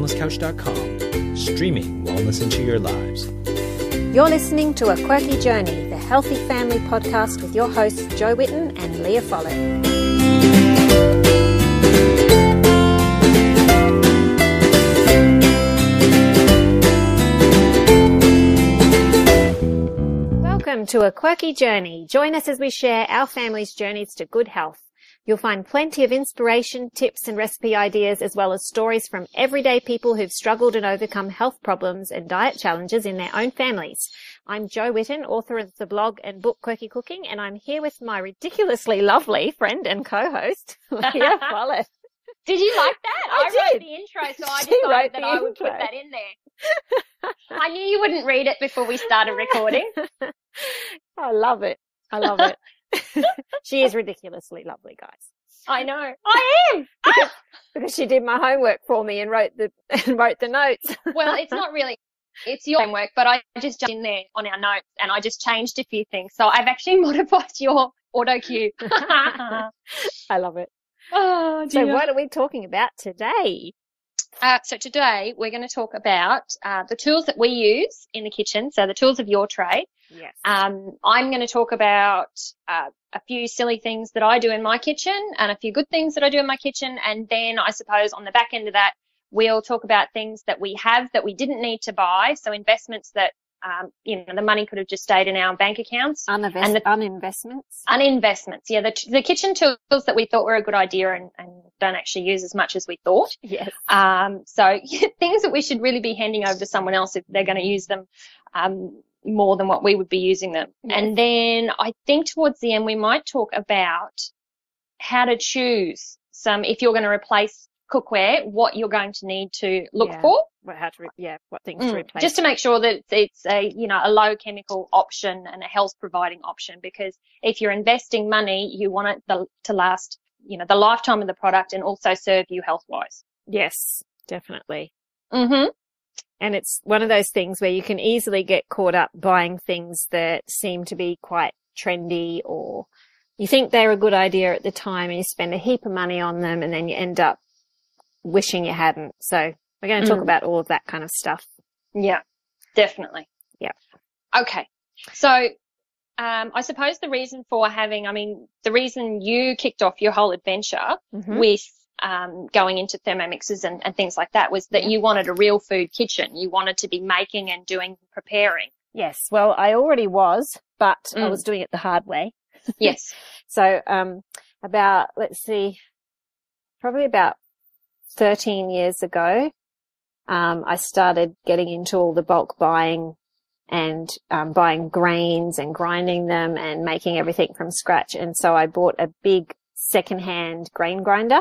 wellnesscouch.com, streaming wellness into your lives. You're listening to A Quirky Journey, the Healthy Family podcast with your hosts Jo Whitton and Leah Follett. Welcome to A Quirky Journey. Join us as we share our family's journeys to good health. You'll find plenty of inspiration, tips and recipe ideas as well as stories from everyday people who've struggled and overcome health problems and diet challenges in their own families. I'm Jo Whitton, author of the blog and book Quirky Cooking, and I'm here with my ridiculously lovely friend and co-host, Leah Follett. Did you like that? I wrote did. the intro, so I decided wrote that I would put that in there. I knew you wouldn't read it before we started recording. I love it. I love it. she is ridiculously lovely, guys. I know. I am. Ah! Because she did my homework for me and wrote the and wrote the notes. Well, it's not really. It's your homework, but I just jumped in there on our notes and I just changed a few things. So I've actually modified your auto cue. I love it. oh, So what are we talking about today? Uh, so today we're going to talk about uh, the tools that we use in the kitchen. So the tools of your trade. Yes. Um, I'm going to talk about uh, a few silly things that I do in my kitchen and a few good things that I do in my kitchen. And then I suppose on the back end of that, we'll talk about things that we have that we didn't need to buy. So investments that, um, you know, the money could have just stayed in our bank accounts. Uninvest- and the- uninvestments. Uninvestments. Yeah. The, the kitchen tools that we thought were a good idea and, and don't actually use as much as we thought. Yes. Um, so things that we should really be handing over to someone else if they're going to use them um, more than what we would be using them. Yes. And then I think towards the end we might talk about how to choose some if you're going to replace cookware, what you're going to need to look Yeah. for, What, how to re- yeah, what things to Mm, replace. just to make sure that it's a you know a low chemical option and a health providing option. Because if you're investing money, you want it the, to last you know the lifetime of the product and also serve you health wise. yes, definitely. Mm-hmm. And it's one of those things where you can easily get caught up buying things that seem to be quite trendy or you think they're a good idea at the time and you spend a heap of money on them and then you end up wishing you hadn't. So we're going to talk Mm. about all of that kind of stuff. Yeah, definitely. Yeah. Okay. So, um, I suppose the reason for having, I mean, the reason you kicked off your whole adventure Mhm. with um, going into thermomixes and, and things like that was that Yeah. you wanted a real food kitchen. You wanted to be making and doing preparing. Yes. Well, I already was, but I Mm. was doing it the hard way. Yes. So, um, about, let's see, probably about 13 years ago, um, I started getting into all the bulk buying and, um, buying grains and grinding them and making everything from scratch. And so I bought a big secondhand grain grinder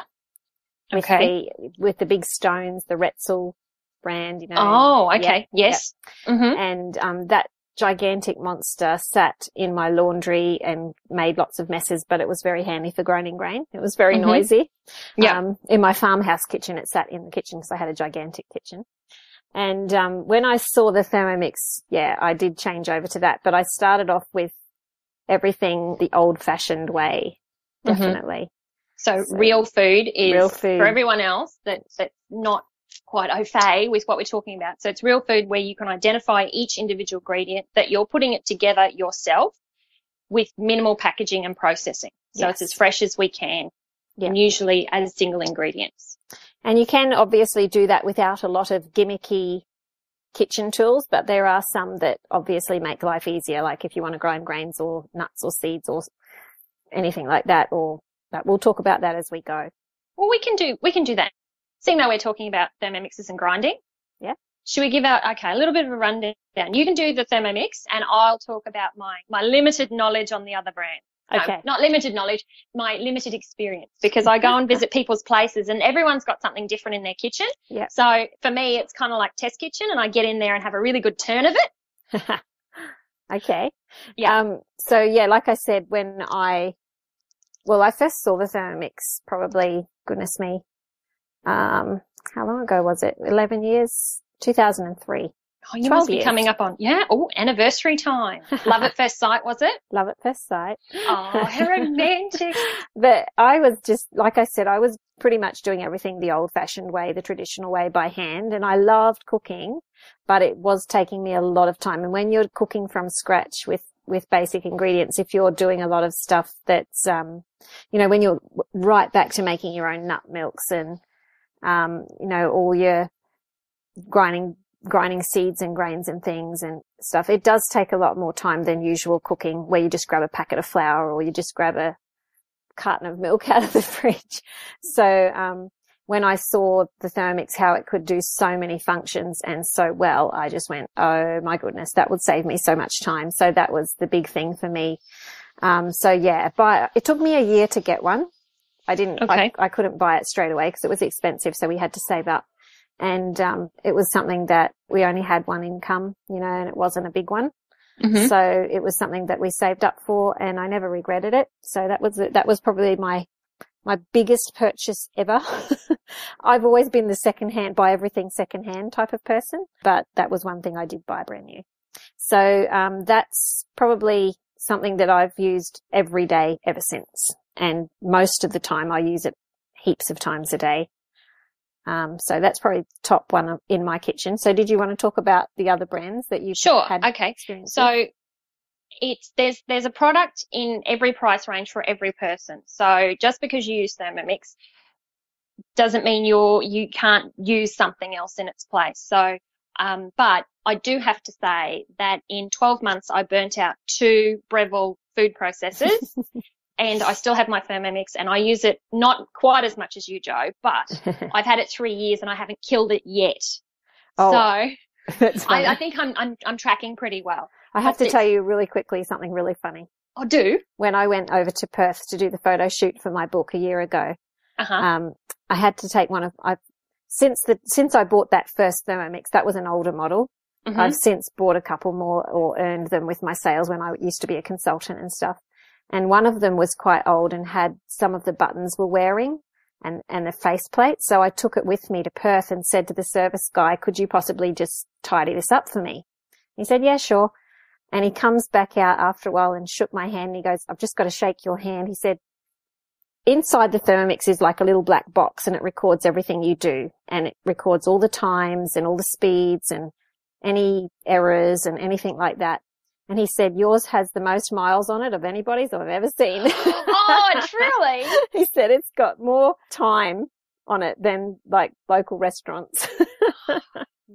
with Okay. the, with the big stones, the Retsel brand, you know. Oh, okay. Yes. hmm and um, that gigantic monster sat in my laundry and made lots of messes, but it was very handy for grinding grain. It was very Mhm. noisy. Yeah. Um, in my farmhouse kitchen, it sat in the kitchen because I had a gigantic kitchen. And um, when I saw the Thermomix, yeah, I did change over to that, but I started off with everything the old-fashioned way, Mhm. definitely. So, So, real food is real food. for everyone else that, that's not quite au fait with what we're talking about. So it's real food where you can identify each individual ingredient that you're putting it together yourself with minimal packaging and processing. So it's as fresh as we can Yeah. and usually as single ingredients. And you can obviously do that without a lot of gimmicky kitchen tools, but there are some that obviously make life easier, like if you want to grind grains or nuts or seeds or anything like that, or but we'll talk about that as we go. Well, we can do, we can do that. Seeing though we're talking about thermomixes and grinding. Yeah. Should we give out, okay, a little bit of a rundown? You can do the Thermomix and I'll talk about my, my limited knowledge on the other brand. No, Okay. not limited knowledge, my limited experience because I go and visit people's places and everyone's got something different in their kitchen. Yeah. So for me, it's kind of like test kitchen and I get in there and have a really good turn of it. okay. Yeah. Um, so yeah, like I said, when I, well, I first saw the Thermomix probably, goodness me, um, how long ago was it? 11 years? 2003. Oh, you must be years. coming up on, yeah, oh, anniversary time. Love at first sight, was it? Love at first sight. Oh, how romantic. But I was just, like I said, I was pretty much doing everything the old fashioned way, the traditional way by hand. And I loved cooking, but it was taking me a lot of time. And when you're cooking from scratch with, with basic ingredients, if you're doing a lot of stuff that's, um, you know, when you're right back to making your own nut milks and, um, you know, all your grinding, grinding seeds and grains and things and stuff, it does take a lot more time than usual cooking where you just grab a packet of flour or you just grab a carton of milk out of the fridge. So, um, when I saw the thermix, how it could do so many functions and so well, I just went, Oh my goodness, that would save me so much time. So that was the big thing for me. Um, so yeah, but it took me a year to get one. I didn't, Okay. I, I couldn't buy it straight away because it was expensive. So we had to save up and, um, it was something that we only had one income, you know, and it wasn't a big one. Mhm. So it was something that we saved up for and I never regretted it. So that was, that was probably my, my biggest purchase ever. I've always been the secondhand, buy everything secondhand type of person, but that was one thing I did buy brand new. So, um, that's probably something that I've used every day ever since. And most of the time I use it heaps of times a day. Um, so that's probably top one of- in my kitchen. So did you want to talk about the other brands that you've Sure. had Okay. experience with? So it's there's there's a product in every price range for every person. So just because you use Thermomix doesn't mean you're you can't use something else in its place. So um, but I do have to say that in 12 months I burnt out two Breville food processors. And I still have my Thermomix and I use it not quite as much as you, Jo, but I've had it three years and I haven't killed it yet. Oh, so That's funny. I, I think I'm, I'm, I'm tracking pretty well. I have to it. tell you really quickly something really funny. I do. When I went over to Perth to do the photo shoot for my book a year ago, Uh-huh. um, I had to take one of, I, since the, since I bought that first Thermomix, that was an older model. Mhm. I've since bought a couple more or earned them with my sales when I used to be a consultant and stuff. And one of them was quite old and had some of the buttons were wearing and, and a faceplate. So I took it with me to Perth and said to the service guy, could you possibly just tidy this up for me? He said, yeah, sure. And he comes back out after a while and shook my hand and he goes, I've just got to shake your hand. He said, inside the Thermomix is like a little black box and it records everything you do and it records all the times and all the speeds and any errors and anything like that. And he said, yours has the most miles on it of anybody's I've ever seen. oh, truly? he said it's got more time on it than like local restaurants.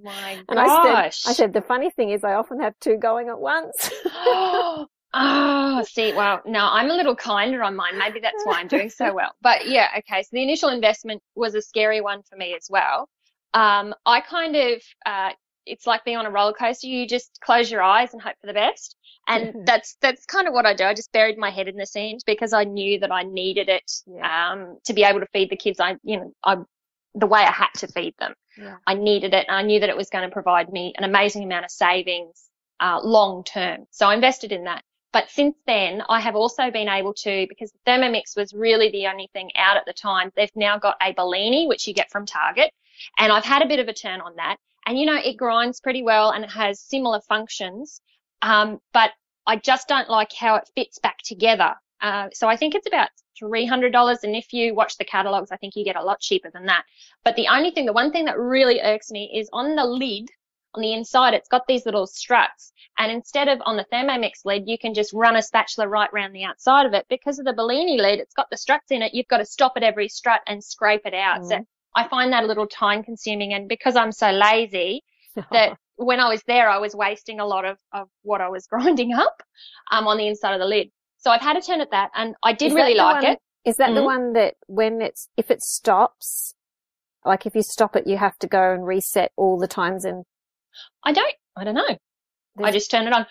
My and I said, gosh. I said, the funny thing is I often have two going at once. oh, see, well, no, I'm a little kinder on mine. Maybe that's why I'm doing so well. But yeah, okay. So the initial investment was a scary one for me as well. Um, I kind of, uh, it's like being on a roller coaster. You just close your eyes and hope for the best. And that's, that's kind of what I do. I just buried my head in the sand because I knew that I needed it, Yeah. um, to be able to feed the kids. I, you know, I, the way I had to feed them. Yeah. I needed it and I knew that it was going to provide me an amazing amount of savings, uh, long term. So I invested in that. But since then, I have also been able to, because Thermomix was really the only thing out at the time, they've now got a Bellini, which you get from Target. And I've had a bit of a turn on that. And you know, it grinds pretty well and it has similar functions. Um, but I just don't like how it fits back together. Uh, so I think it's about $300. And if you watch the catalogs, I think you get a lot cheaper than that. But the only thing, the one thing that really irks me is on the lid, on the inside, it's got these little struts. And instead of on the Thermomix lid, you can just run a spatula right round the outside of it. Because of the Bellini lid, it's got the struts in it. You've got to stop at every strut and scrape it out. So Mhm. I find that a little time consuming. And because I'm so lazy, that when I was there, I was wasting a lot of, of what I was grinding up, um, on the inside of the lid. So I've had a turn at that and I did really like one- it. Is that the Mhm. one that when it's, if it stops, like if you stop it, you have to go and reset all the times and I don't, I don't know. I just turn it on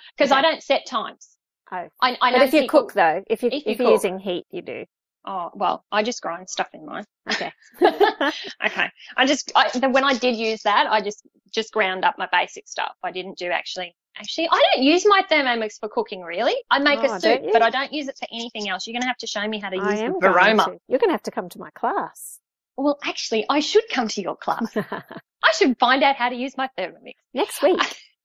because I Okay. don't set times. Oh. I, I know But if you people- cook though, if you if if, you you are cook. using heat, you do. Well, I just grind stuff in mine. Okay. Okay. I just, I, when I did use that, I just, just ground up my basic stuff. I didn't do actually, actually, I don't use my Thermomix for cooking really. I make Oh, a soup, but I don't use it for anything else. You're going to have to show me how to use the Varoma. to. You're going to have to come to my class. Well, actually, I should come to your class. I should find out how to use my Thermomix. Next week.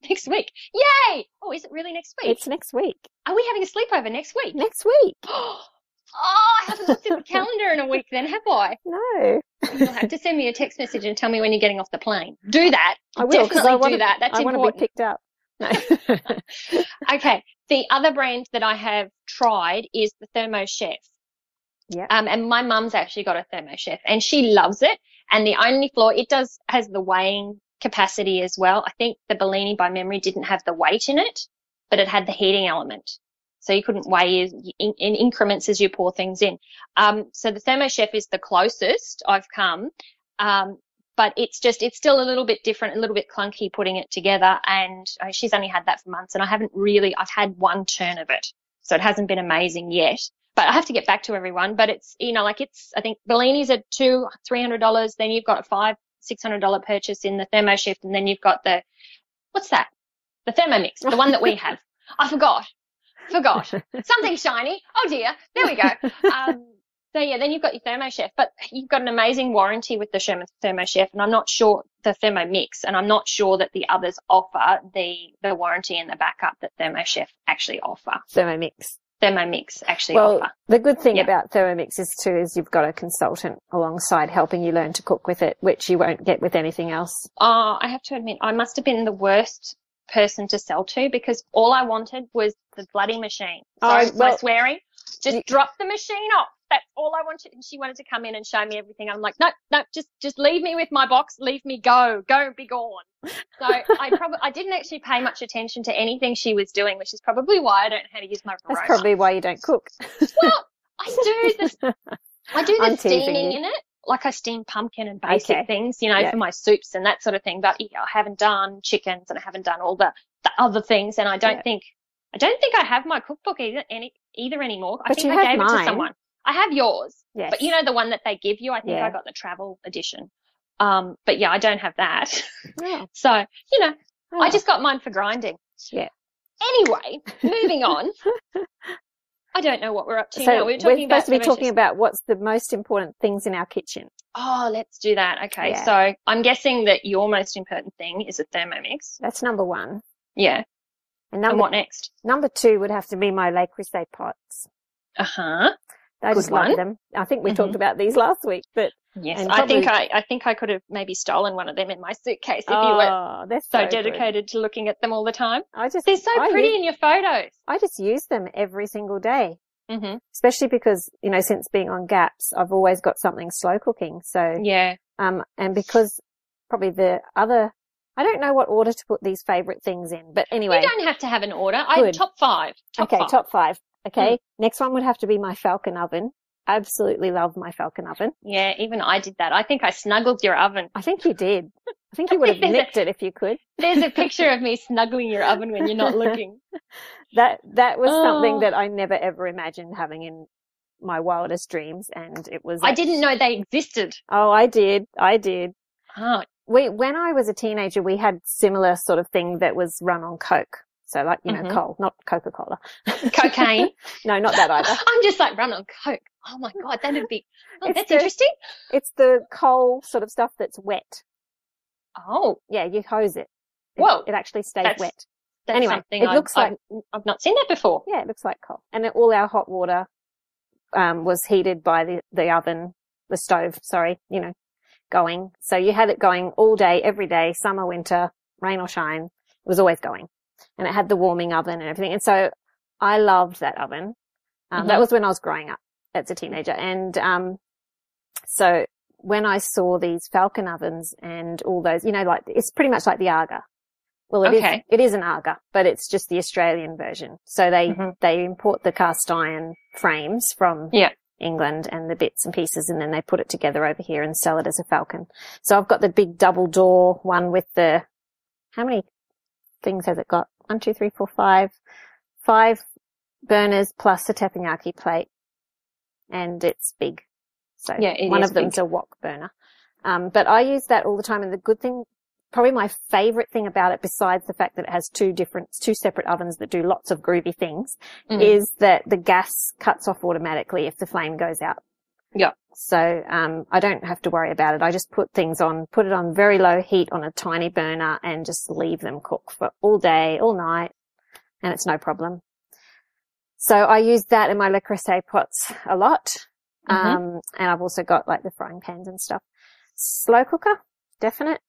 Next week. Yay! Oh, is it really next week? It's next week. Are we having a sleepover next week? Next week. Oh, I haven't looked at the calendar in a week then, have I? No. You'll have to send me a text message and tell me when you're getting off the plane. Do that. I will Definitely I do that. That's I want to important. be picked up. No. Okay. The other brand that I have tried is the Thermo Chef. Yeah. Um, and my mum's actually got a Thermo Chef and she loves it. And the only flaw, it does, has the weighing capacity as well. I think the Bellini by memory didn't have the weight in it, but it had the heating element. So you couldn't weigh in, in increments as you pour things in. Um, so the Thermo Chef is the closest I've come. Um, but it's just, it's still a little bit different, a little bit clunky putting it together. And uh, she's only had that for months and I haven't really, I've had one turn of it. So it hasn't been amazing yet, but I have to get back to everyone. But it's, you know, like it's, I think Bellini's at two, $300. Then you've got a five, $600 purchase in the Thermo Chef. And then you've got the, what's that? The Thermomix, the one that we have. I forgot. Forgot. Something shiny. Oh dear. There we go. Um, so yeah, then you've got your Thermo Chef, but you've got an amazing warranty with the Sherman Thermo Chef, and I'm not sure the Thermomix, and I'm not sure that the others offer the the warranty and the backup that Thermo Chef actually offer. Thermomix. Thermo Mix actually Well, offer. the good thing Yep. about Thermomix is too is you've got a consultant alongside helping you learn to cook with it, which you won't get with anything else. Oh, I have to admit, I must have been the worst person to sell to because all I wanted was the bloody machine. Sorry, Oh, my well, swearing. Just you- drop the machine off. That's all I wanted. And she wanted to come in and show me everything. I'm like, no, no, just, just leave me with my box. Leave me go. Go, be gone. So I probably, I didn't actually pay much attention to anything she was doing, which is probably why I don't know how to use my That's probably why you don't cook. Well, I do the, I do the steaming you. in it. Like I steam pumpkin and basic Okay. things, you know, Yeah. for my soups and that sort of thing. But yeah, I haven't done chickens and I haven't done all the, the other things. And I don't Yeah. think, I don't think I have my cookbook either, any, either anymore. I think you I gave it to someone. I have yours, Yes. but you know, the one that they give you, I think Yeah. I got the travel edition. Um, but yeah, I don't have that. Oh, so, you know, I oh. just got mine for grinding. Yeah. Anyway, moving on. I don't know what we're up to so now. we're talking about supposed to be talking about what's the most important things in our kitchen. Oh, let's do that. Okay. Yeah. So I'm guessing that your most important thing is a Thermomix. That's number one. Yeah. And And what next? number two would have to be my Le Creuset pots. Uh huh. I Good just love one. them. I think we Mhm. talked about these last week, but Yes. And I think I, I think I could have maybe stolen one of them in my suitcase if you were oh, they're so, so, good. dedicated to looking at them all the time. I just They're so I pretty use- in your photos. I just use them every single day, hmm especially because you know since being on GAPS, I've always got something slow cooking. So Yeah. um, and because probably the other, I don't know what order to put these favorite things in, but anyway, You don't have to have an order. I Good. top five. Top okay, five. top five. Okay, Mm. next one would have to be my Falcon oven. Absolutely love my Falcon oven. Yeah. Even I did that. I think I snuggled your oven. I think you did. I think you would have There's a- it if you could. There's a picture of me snuggling your oven when you're not looking. That that was Oh. something that I never ever imagined having in my wildest dreams, and it was. I didn't know they existed. Oh, I did. I did. Oh, We when I was a teenager, we had similar sort of thing that was run on Coke. So like you know, Mhm. coal, not Coca Cola. cocaine. no, not that either. I'm just like run on coke. Oh my god, that'd be oh, that's the- interesting. It's the coal sort of stuff that's wet. Oh, Yeah, you hose it. It, Whoa. it actually stays That's- wet. that's Anyway, something it I've, looks like- I've, I've not seen that before. Yeah, it looks like coal. And then all our hot water um, was heated by the, the oven, the stove, sorry, you know, going. So you had it going all day, every day, summer, winter, rain or shine. It was always going. And it had the warming oven and everything. And so I loved that oven. Um, That Mhm. was when I was growing up as a teenager. And um, so when I saw these Falcon ovens and all those, you know, like it's pretty much like the Aga. Well, it is. Okay. It is an Aga, but it's just the Australian version. So they Mhm. they import the cast iron frames from Yeah. England and the bits and pieces, and then they put it together over here and sell it as a Falcon. So I've got the big double door one with the how many things has it got? One, two, three, four, five, five burners plus a teppanyaki plate, and it's big. So Yeah, one is of them's a wok burner. Um, but I use that all the time, and the good thing, probably my favorite thing about it, besides the fact that it has two different, two separate ovens that do lots of groovy things, Mhm. is that the gas cuts off automatically if the flame goes out. Yeah. So um, I don't have to worry about it. I just put things on, put it on very low heat on a tiny burner and just leave them cook for all day, all night, and it's no problem. So I use that in my le creuset pots a lot. Mhm. Um, and I've also got like the frying pans and stuff. Slow cooker, definite.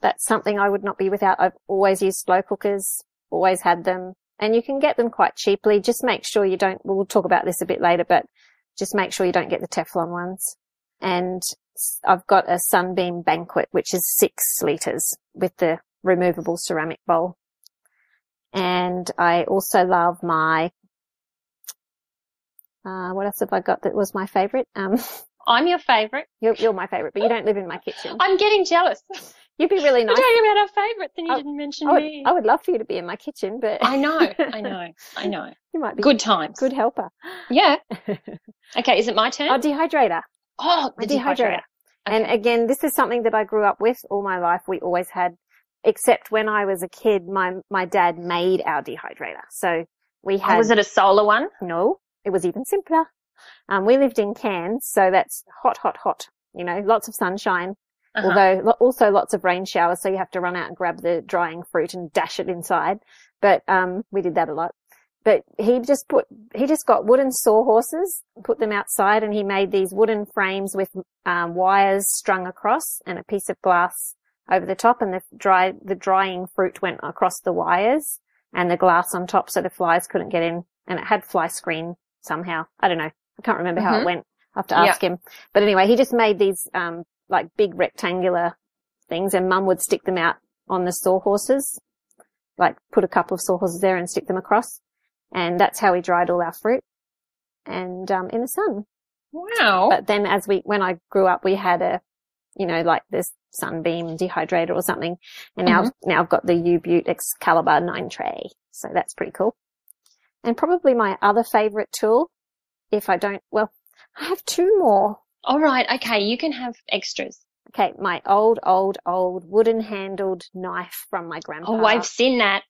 That's something I would not be without. I've always used slow cookers, always had them, and you can get them quite cheaply. Just make sure you don't, we'll talk about this a bit later, but just make sure you don't get the Teflon ones. And I've got a Sunbeam Banquet, which is six litres with the removable ceramic bowl. And I also love my, uh, what else have I got that was my favourite? Um, I'm your favourite. you're, you're my favourite, but you don't live in my kitchen. I'm getting jealous. You'd be really nice. We're nice. talking about our favourite, then you Oh, didn't mention I would, me. I would love for you to be in my kitchen, but I know, I know, I know. you might be Good times. good helper. Yeah. Okay, is it my turn? Oh, dehydrator. Oh, the dehydrator. dehydrator. And again, this is something that I grew up with all my life. We always had, except when I was a kid, my, my dad made our dehydrator. So we Oh, had, was it a solar one? no, it was even simpler. Um, we lived in Cairns, so that's hot, hot, hot. You know, lots of sunshine, Uh-huh. although also lots of rain showers. So you have to run out and grab the drying fruit and dash it inside. But, um, we did that a lot. But he just put, he just got wooden sawhorses, put them outside and he made these wooden frames with, um, wires strung across and a piece of glass over the top and the dry, the drying fruit went across the wires and the glass on top so the flies couldn't get in and it had fly screen somehow. I don't know. I can't remember how Mhm. it went. I have to ask him. But anyway, he just made these, um, like big rectangular things and mum would stick them out on the sawhorses, like put a couple of sawhorses there and stick them across. And that's how we dried all our fruit and, um, in the sun. Wow. But then as we, when I grew up, we had a, you know, like this sunbeam dehydrator or something. And now, now I've got the U-Butte Excalibur 9 tray. So that's pretty cool. And probably my other favorite tool, if I don't, well, I have two more. All right. Okay. You can have extras. Okay, my old, old, old wooden handled knife from my grandpa. Oh, I've seen that.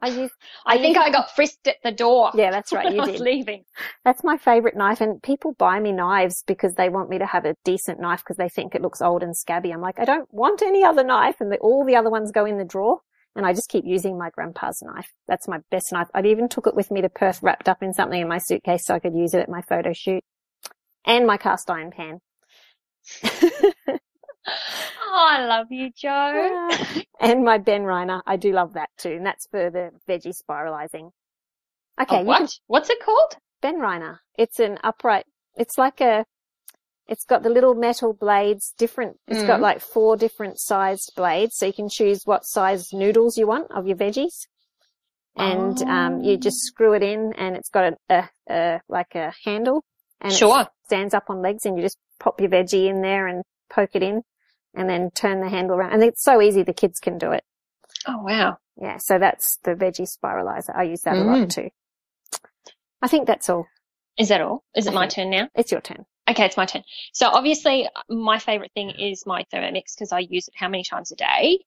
I use, I, I think I got frisked at the door. yeah, that's right, you I was did. leaving. That's my favorite knife and people buy me knives because they want me to have a decent knife because they think it looks old and scabby. I'm like, I don't want any other knife and the, all the other ones go in the drawer and I just keep using my grandpa's knife. That's my best knife. I even took it with me to Perth wrapped up in something in my suitcase so I could use it at my photo shoot and my cast iron pan. Oh, I love you, Jo. and my Benriner. I do love that too. And that's for the veggie spiralizing. Okay. Oh, you what? can- What's it called? Benriner. It's an upright, it's like a, it's got the little metal blades, different, It's got Mhm. like four different sized blades. So you can choose what size noodles you want of your veggies. And, um, you just Oh. screw it in and it's got a, a, a like a handle and Sure. it stands up on legs and you just pop your veggie in there and poke it in and then turn the handle around. And it's so easy. The kids can do it. Oh, wow. Yeah, so that's the veggie spiralizer. I use that a Mm. lot too. I think that's all. Is that all? Is it my Okay. turn now? It's your turn. Okay, it's my turn. So obviously, my favorite thing is my Thermomix because I use it how many times a day.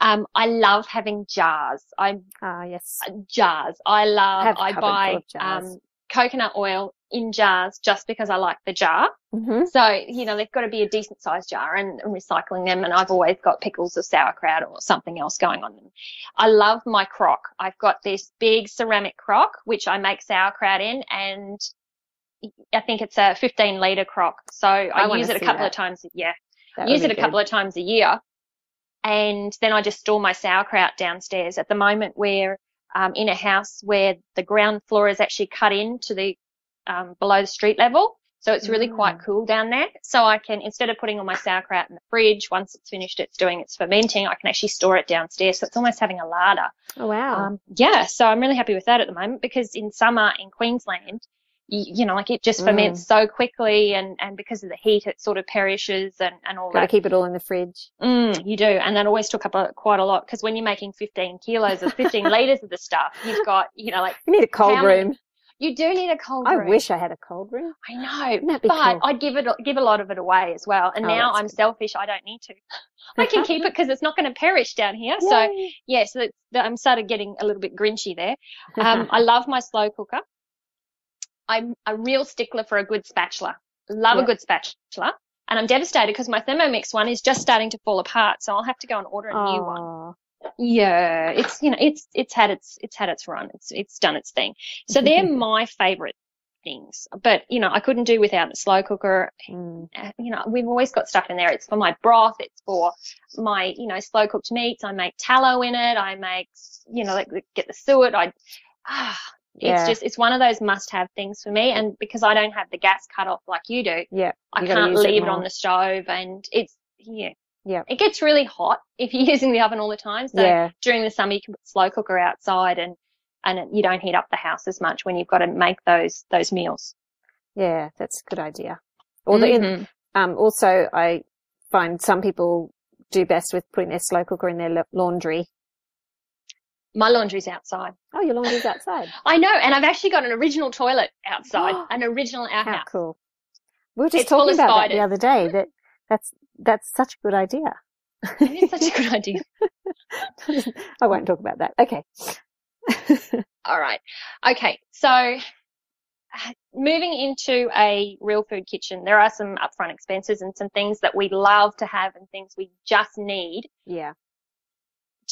Um, I love having jars. I Ah, yes. jars. I love. have a I cupboard full buy um, coconut oil in jars just because I like the jar. hmm So you know they've got to be a decent sized jar, and, and recycling them. And I've always got pickles or sauerkraut or something else going on them. I love my crock. I've got this big ceramic crock which I make sauerkraut in, and I think it's a 15 liter crock. So I, wanna use it a couple that. of times. Yeah, That use it a be couple of times a year. And then I just store my sauerkraut downstairs. At the moment, we're um, in a house where the ground floor is actually cut into the um, below the street level. So it's really quite Mm. cool down there. So I can, instead of putting all my sauerkraut in the fridge, once it's finished, it's doing its fermenting, I can actually store it downstairs. So it's almost having a larder. Oh wow. Um, yeah, so I'm really happy with that at the moment because in summer in Queensland, you, know, like it just Mm. ferments so quickly and, and because of the heat, it sort of perishes and, and all Got to that. keep it all in the fridge. Mm, you do. And that always took up a, quite a lot because when you're making 15 kilos or 15 litres of the stuff, you've got, you know, like You need a cold many- room. you do need a cold I room. I wish I had a cold room. I know, Wouldn't that be but cool? I'd give it, give a lot of it away as well. And Oh, now I'm good. selfish. I don't need to. I can keep it because it's not going to perish down here. So Yay. yeah, so I'm started getting a little bit grinchy there. Um, I love my slow cooker. I'm a real stickler for a good spatula. Love Yeah. a good spatula. And I'm devastated because my Thermomix one is just starting to fall apart. So I'll have to go and order a new one. Yeah, it's you know it's it's had its it's had its run. It's it's done its thing. So they're my favorite things. But you know I couldn't do without the slow cooker. mm, Uh, You know we've always got stuff in there. It's for my broth. It's for my you know slow cooked meats. I make tallow in it. I make you know like get the suet. I ah. It's Yeah. just, it's one of those must have things for me. And because I don't have the gas cut off like you do, yeah. I can't use it leave it, on the stove and it's, yeah. Yeah. It gets really hot if you're using the oven all the time. So Yeah. during the summer you can put slow cooker outside and, and you don't heat up the house as much when you've got to make those, those meals. Yeah, that's a good idea. In, Mhm. um, also I find some people do best with putting their slow cooker in their la- laundry. My laundry's outside. Oh, your laundry's outside. I know. And I've actually got an original toilet outside, an original How outhouse. cool. We were just It's talking about that the other day. That that's that's such a good idea. It is such a good idea. I won't talk about that. Okay. All right. Okay. So moving into a real food kitchen, there are some upfront expenses and some things that we love to have and things we just need yeah.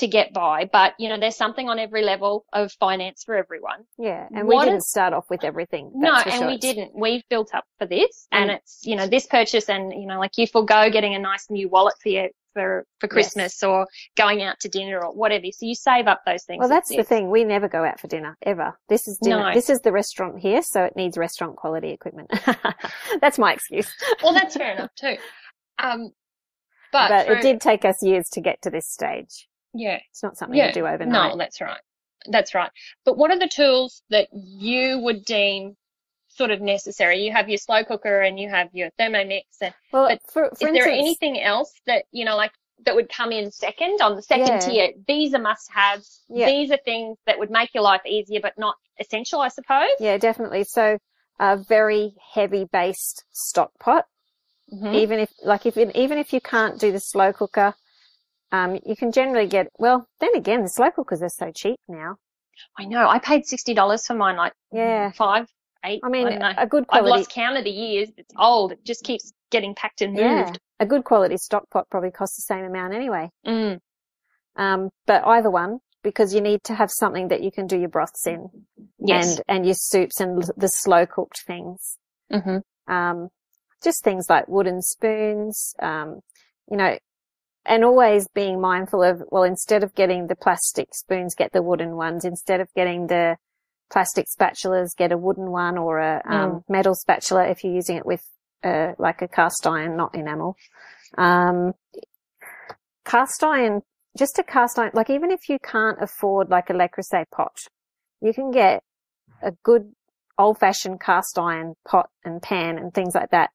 To get by. But, you know, there's something on every level of finance for everyone. Yeah. And What we didn't is- start off with everything. no, and sure. we didn't. We've built up for this and And- it's, you know, this purchase and, you know, like you forego getting a nice new wallet for you for, for Christmas or going out to dinner or whatever. So you save up those things. Well, that's the thing. We never go out for dinner ever. This is dinner. No. This is the restaurant here, so it needs restaurant quality equipment. that's my excuse. Well, that's fair enough too. Um, but, But for- it did take us years to get to this stage. Yeah. It's not something Yeah, you do overnight. No, that's right. That's right. But what are the tools that you would deem sort of necessary? You have your slow cooker and you have your Thermomix. And well, but for, is for there anything else that you know, like that would come in second on the second Yeah. tier? These are must-haves. Yeah. These are things that would make your life easier, but not essential, I suppose. yeah, definitely. So a very heavy based stock pot. Mhm. Even if, like, if even if you can't do the slow cooker, um, you can generally get. Well, then again, it's local because they're so cheap now. I know. I paid sixty dollars for mine, like Yeah. five, eight. I mean, know. a good I've quality. lost count of the years. It's old. It just keeps getting packed and Yeah, moved. a good quality stock pot probably costs the same amount anyway. Mm. Um, but either one, because you need to have something that you can do your broths in Yes. and, and your soups and the slow cooked things. hmm Um, just things like wooden spoons, um, you know, and always being mindful of, well, instead of getting the plastic spoons, get the wooden ones. Instead of getting the plastic spatulas, get a wooden one or a um, metal spatula if you're using it with, uh, like a cast iron, not enamel. Um, cast iron, just a cast iron, like even if you can't afford like a Le Creuset pot, you can get a good old fashioned cast iron pot and pan and things like that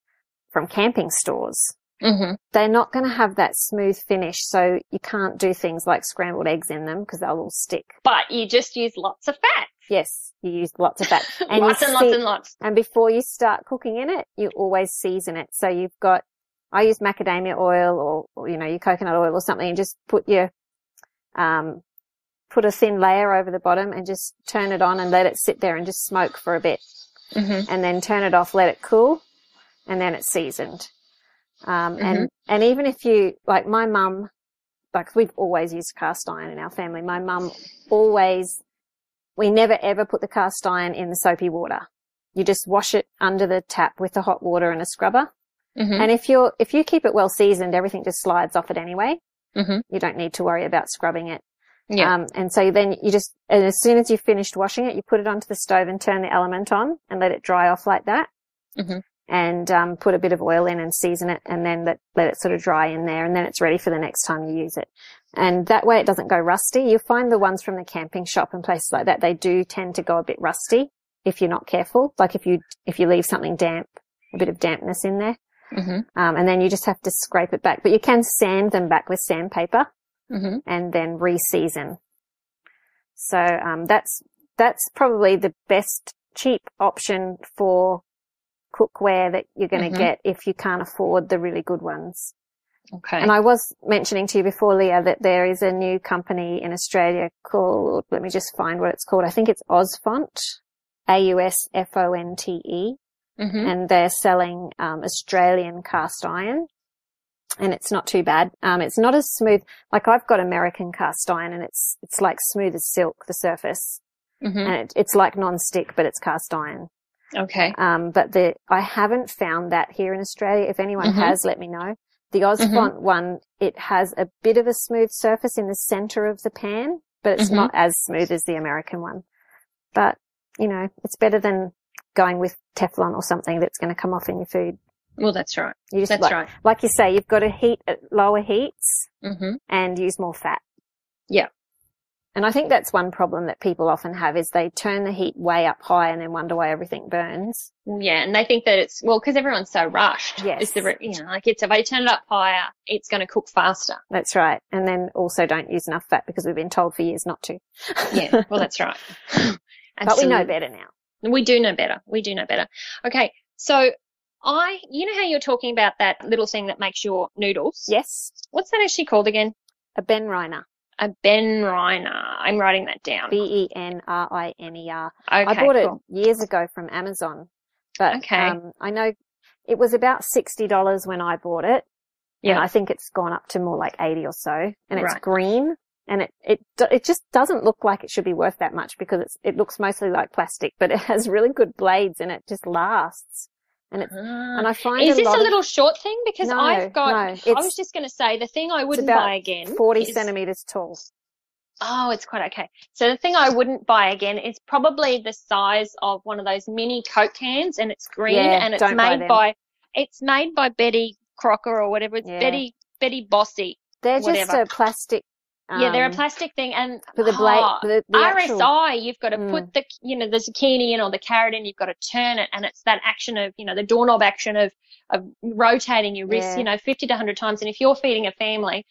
from camping stores. Hmm They're not going to have that smooth finish, so you can't do things like scrambled eggs in them because they'll all stick. But you just use lots of fat. Yes, you use lots of fat. And lots and lots see- and lots. And before you start cooking in it, you always season it. So you've got, I use macadamia oil or, or you know, your coconut oil or something and just put your, um, put a thin layer over the bottom and just turn it on and let it sit there and just smoke for a bit. Mm-hmm. and then turn it off, let it cool, and then it's seasoned. Um, and, Mm-hmm. and even if you, like my mum, like we've always used cast iron in our family. My mum always, we never ever put the cast iron in the soapy water. You just wash it under the tap with the hot water and a scrubber. Mm-hmm. And if you're, if you keep it well seasoned, everything just slides off it anyway. Mhm. You don't need to worry about scrubbing it. Yeah. Um, and so then you just, and as soon as you've finished washing it, you put it onto the stove and turn the element on and let it dry off like that. Mhm. And, um, put a bit of oil in and season it and then let, let it sort of dry in there and then it's ready for the next time you use it. And that way it doesn't go rusty. You'll find the ones from the camping shop and places like that, they do tend to go a bit rusty if you're not careful. Like if you, if you leave something damp, a bit of dampness in there. mm-hmm. Um, and then you just have to scrape it back, but you can sand them back with sandpaper Mm-hmm. and then re-season. So um, that's that's probably the best cheap option for cookware that you're going to Mhm. get if you can't afford the really good ones. Okay. And I was mentioning to you before, Leah, that there is a new company in Australia called. Let me just find what it's called. I think it's Ausfonte, A U S F O N T E. hmm and they're selling um, Australian cast iron. And it's not too bad. Um, it's not as smooth. Like I've got American cast iron, and it's it's like smooth as silk, the surface, hmm and it, it's like non-stick, but it's cast iron. Okay. Um, but the I haven't found that here in Australia. If anyone Mhm. has, let me know. The Ausfonte one, it has a bit of a smooth surface in the center of the pan, but it's Mhm. not as smooth as the American one. But you know, it's better than going with Teflon or something that's going to come off in your food. Well, that's right. You just That's like, right. like you say, you've got to heat at lower heats hmm and use more fat. Yeah. And I think that's one problem that people often have is they turn the heat way up high and then wonder why everything burns. Yeah, and they think that it's well because everyone's so rushed. Yes. It's the you know like it's if I turn it up higher, it's going to cook faster. That's right. And then also don't use enough fat because we've been told for years not to. Yeah, well that's right. but we know better now. We do know better. We do know better. Okay, so I, you know how you're talking about that little thing that makes your noodles? Yes. What's that actually called again? A Benriner. A Benriner. I'm writing that down. B-E-N-R-I-N-E-R. okay, I bought cool. it years ago from Amazon, but Okay. um, I know it was about sixty dollars when I bought it. And Yeah. I think it's gone up to more like eighty or so, and it's Right. green, and it it it just doesn't look like it should be worth that much because it's it looks mostly like plastic, but it has really good blades and it just lasts. And it's Ah. and I find Is a this a of little short thing? Because No, I've got, no, I was just going to say the thing I wouldn't buy again. forty is- centimeters tall. Oh, it's quite okay. So the thing I wouldn't buy again is probably the size of one of those mini Coke cans and it's green Yeah, and it's made by, it's made by Betty Crocker or whatever. It's Yeah. Betty, Betty Bossi. They're just a plastic. Yeah, they're a um, plastic thing and for the blade. oh, for the, the actual- RSI, you've got to Mm. put the, you know, the zucchini in or the carrot in, you've got to turn it and it's that action of, you know, the doorknob action of, of rotating your wrist, Yeah. you know, 50 to 100 times. And if you're feeding a family,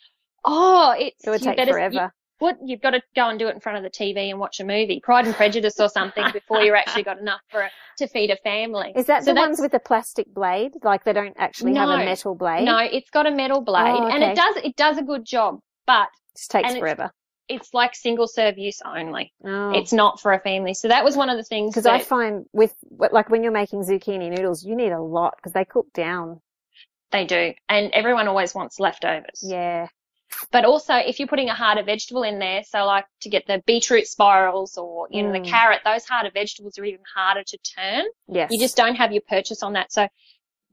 oh, it's, It would take better, forever. what you've got to go and do it in front of the TV and watch a movie, Pride and Prejudice or something, before you actually got enough for to feed a family. Is that So the ones with the plastic blade? Like they don't actually have a metal blade? No, it's got a metal blade, Oh, and it does it does a good job, but just takes and it's- forever. it's like single serve use only. Oh. It's not for a family. So that was one of the things Because I find with, like when you're making zucchini noodles, you need a lot because they cook down. they do, and everyone always wants leftovers. Yeah. But also, if you're putting a harder vegetable in there, so like to get the beetroot spirals or you know the Mm. carrot, those harder vegetables are even harder to turn. Yes. you just don't have your purchase on that. So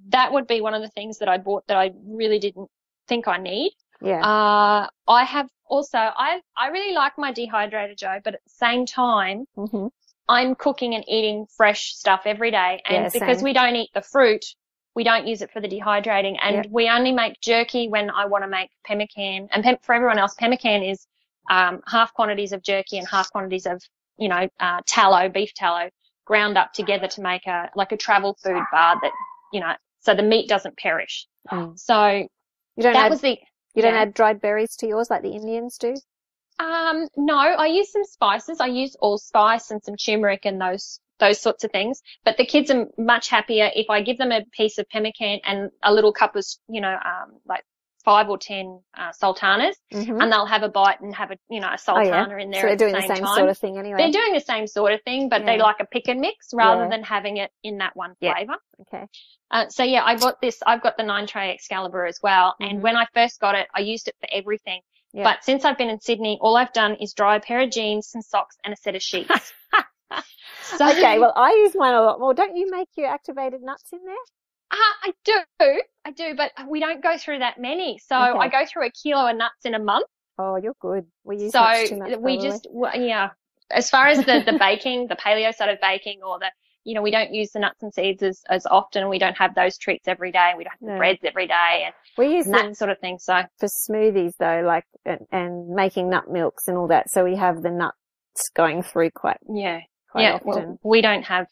that would be one of the things that I bought that I really didn't think I need. Yeah. Uh, I have also, I, I really like my dehydrator, Jo, but at the same time, hmm I'm cooking and eating fresh stuff every day. And Yeah, because same. we don't eat the fruit, we don't use it for the dehydrating. And Yep. we only make jerky when I want to make pemmican. And pem- for everyone else, pemmican is um, half quantities of jerky and half quantities of, you know, uh, tallow, beef tallow, ground up together to make a like a travel food bar that, you know, so the meat doesn't perish. Mm. So You don't that add, was the you don't yeah. add dried berries to yours like the Indians do? Um, no, I use some spices. I use allspice and some turmeric and those those sorts of things. But the kids are much happier if I give them a piece of pemmican and a little cup of, you know, um, like five or ten uh, sultanas, Mm-hmm. and they'll have a bite and have a, you know, a Oh sultana yeah. in there so they're doing the the same, same time. sort of thing anyway. They're doing the same sort of thing, but they like a pick and mix rather Yeah. than having it in that one Yeah. flavor. okay. Uh, so yeah, I bought this. I've got the nine tray Excalibur as well. Mhm. And when I first got it, I used it for everything. Yeah. But since I've been in Sydney, all I've done is dry a pair of jeans, some socks, and a set of sheets. so, Okay. Well, I use mine a lot more. Don't you make your activated nuts in there? Uh, I do, I do, but we don't go through that many. So Okay. I go through a kilo of nuts in a month. Oh, you're good. We use so much too much, we probably. just, yeah. As far as the the baking, the paleo side of baking, or the you know, we don't use the nuts and seeds as, as often. We don't have those treats every day. We don't have No. the breads every day and, we use and that sort of thing. So for smoothies though, like and, and making nut milks and all that. So we have the nuts going through quite yeah. quite yeah, often. well, we don't have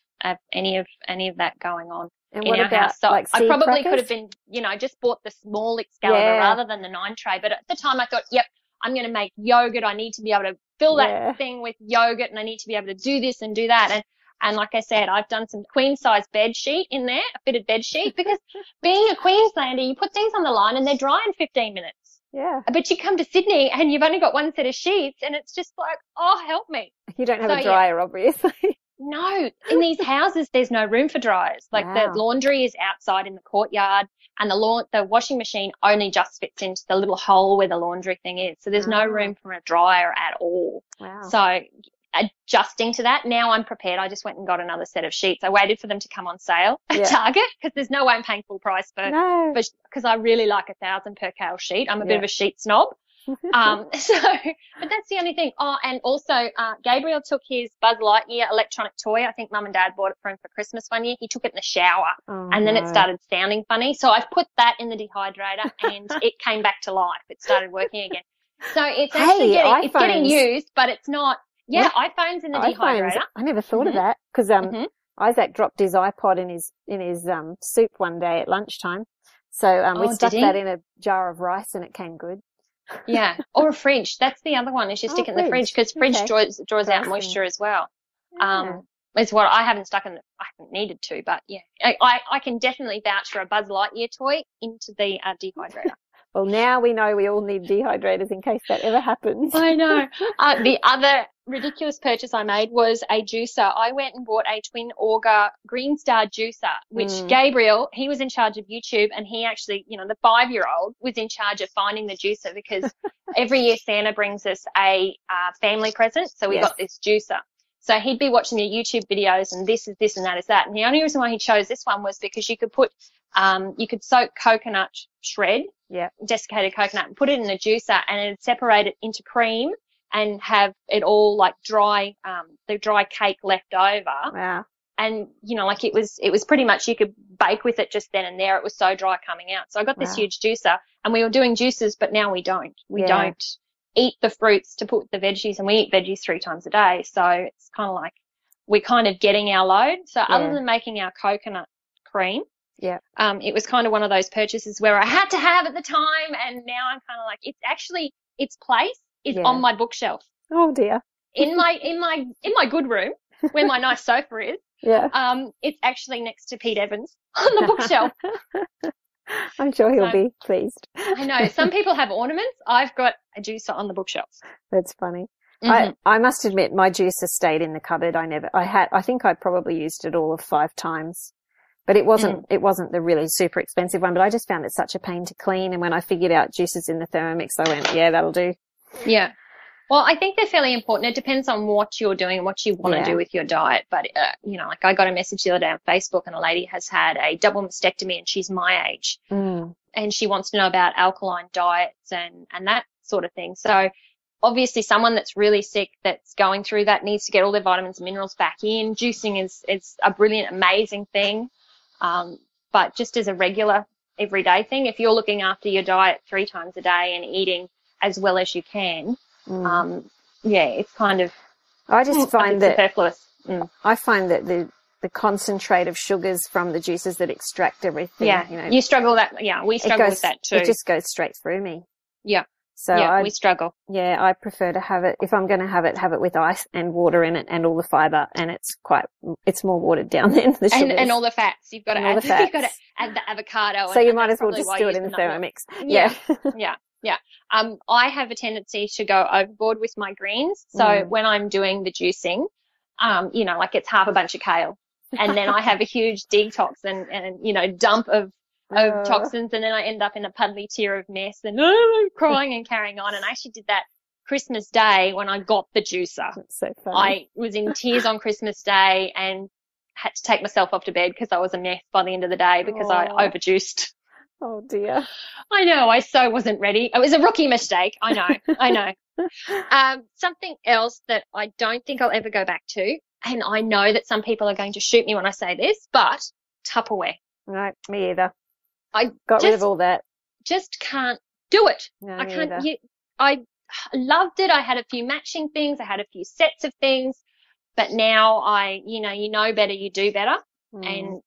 any of any of that going on and in what our about house. So like I probably crackers? could have been, you know, I just bought the small Excalibur Yeah. rather than the nine tray. But at the time, I thought, yep, I'm going to make yogurt. I need to be able to fill that Yeah. thing with yogurt, and I need to be able to do this and do that. And and like I said, I've done some queen size bed sheet in there, a fitted bed sheet, because being a Queenslander, you put things on the line and they're dry in 15 minutes. Yeah, uh, But you come to Sydney and you've only got one set of sheets, and it's just like, oh, help me. you don't have So, a yeah. dryer, obviously. No, in these houses, there's no room for dryers. Like Wow. the laundry is outside in the courtyard and the lawn, the washing machine only just fits into the little hole where the laundry thing is. So there's no Ah. room for a dryer at all. Wow. So adjusting to that, now I'm prepared. I just went and got another set of sheets. I waited for them to come on sale at Yeah. Target because there's no way I'm paying full price for, no. because I really like a thousand percale sheet. I'm a bit of a sheet snob. Um, so, but that's the only thing. Oh, and also, uh, Gabriel took his Buzz Lightyear electronic toy. I think mum and dad bought it for him for Christmas one year. He took it in the shower Oh, and then it started sounding funny. So I've put that in the dehydrator and it came back to life. It started working again. So it's actually Hey, getting, it's getting used, but it's not, yeah, iPhone's in the iPhones. dehydrator. I never thought of Mhm. that because um, Mhm. Isaac dropped his iPod in his in his um soup one day at lunchtime. So um, we Oh, stuck that in a jar of rice and it came good. Yeah. Or a fridge. That's the other one is you Oh, stick it in the fridge. because fridge Okay. draws, draws out moisture as well. Yeah. Um, is what I haven't stuck in. The, I haven't needed to, but yeah, I, I, I can definitely vouch for a Buzz Lightyear toy into the uh, dehydrator. Well, now we know we all need dehydrators in case that ever happens. I know. Uh, the other ridiculous purchase I made was a juicer. I went and bought a Twin Auger Green Star juicer, which Mm. Gabriel, he was in charge of YouTube and he actually, you know, the five year old was in charge of finding the juicer because every year Santa brings us a uh, family present. So we Yes. got this juicer. So he'd be watching the YouTube videos and this is this and that is that. And the only reason why he chose this one was because you could put, um, you could soak coconut shred Yeah. desiccated coconut and put it in a juicer and it'd separate it into cream and have it all like dry, um, the dry cake left over. Wow. And, you know, like it was, it was pretty much you could bake with it just then and there. It was so dry coming out. So I got this Wow. huge juicer and we were doing juices, but now we don't. We Yeah. don't eat the fruits to put the veggies and we eat veggies three times a day. So it's kind of like we're kind of getting our load. So other than making our coconut cream, Yeah. um, it was kind of one of those purchases where I had to have at the time, and now I'm kind of like, it's actually its place is Yeah. on my bookshelf Oh dear. in my in my in my good room where my nice sofa is. Yeah. Um, it's actually next to Pete Evans on the bookshelf. I'm sure he'll So- be pleased. I know some people have ornaments. I've got a juicer on the bookshelf. That's funny. Mhm. I, I must admit my juicer stayed in the cupboard. I never, I had, I think I probably used it all of five times, but it wasn't, it wasn't the really super expensive one, but I just found it such a pain to clean. And when I figured out juices in the Thermomix, I went, yeah, that'll do. Yeah. Well, I think they're fairly important. It depends on what you're doing and what you want to Yeah. do with your diet. But, uh, you know, like I got a message the other day on Facebook and a lady has had a double mastectomy and she's my age. Mm. and she wants to know about alkaline diets and, and that sort of thing. So obviously someone that's really sick that's going through that needs to get all their vitamins and minerals back in. Juicing is, is a brilliant, amazing thing. Um, but just as a regular everyday thing, if you're looking after your diet three times a day and eating as well as you can, Mm. um, yeah, it's kind of I just find that, superfluous. Mm. I find that the, the concentrate of sugars from the juices that extract everything, Yeah, you know, you struggle that. Yeah, we struggle goes, with that too. it just goes straight through me. Yeah. So yeah, I, we struggle. Yeah, I prefer to have it, if I'm going to have it, have it with ice and water in it and all the fiber and it's quite, it's more watered down than the and, sugars. and all the fats. You've got to add. the You've got to add the avocado. so and- you might as well just do it in the. Thermomix. Yeah. Yeah. yeah, yeah. Um, I have a tendency to go overboard with my greens. So Mm. when I'm doing the juicing, um, you know, like it's half a bunch of kale, and then I have a huge detox and and you know dump of of Oh. toxins, and then I end up in a puddly tear of mess and oh, crying and carrying on. And I actually did that Christmas Day when I got the juicer. That's so funny. I was in tears on Christmas Day and had to take myself off to bed because I was a mess by the end of the day because Oh. I overjuiced. Oh dear. I know, I so wasn't ready. It was a rookie mistake. I know, I know. Um, something else that I don't think I'll ever go back to, and I know that some people are going to shoot me when I say this, but Tupperware. No, me either. I Got rid of all that. Just can't do it. No, I can't. You, I loved it. I had a few matching things. I had a few sets of things, but now I, you know, you know better, you do better, Mm. and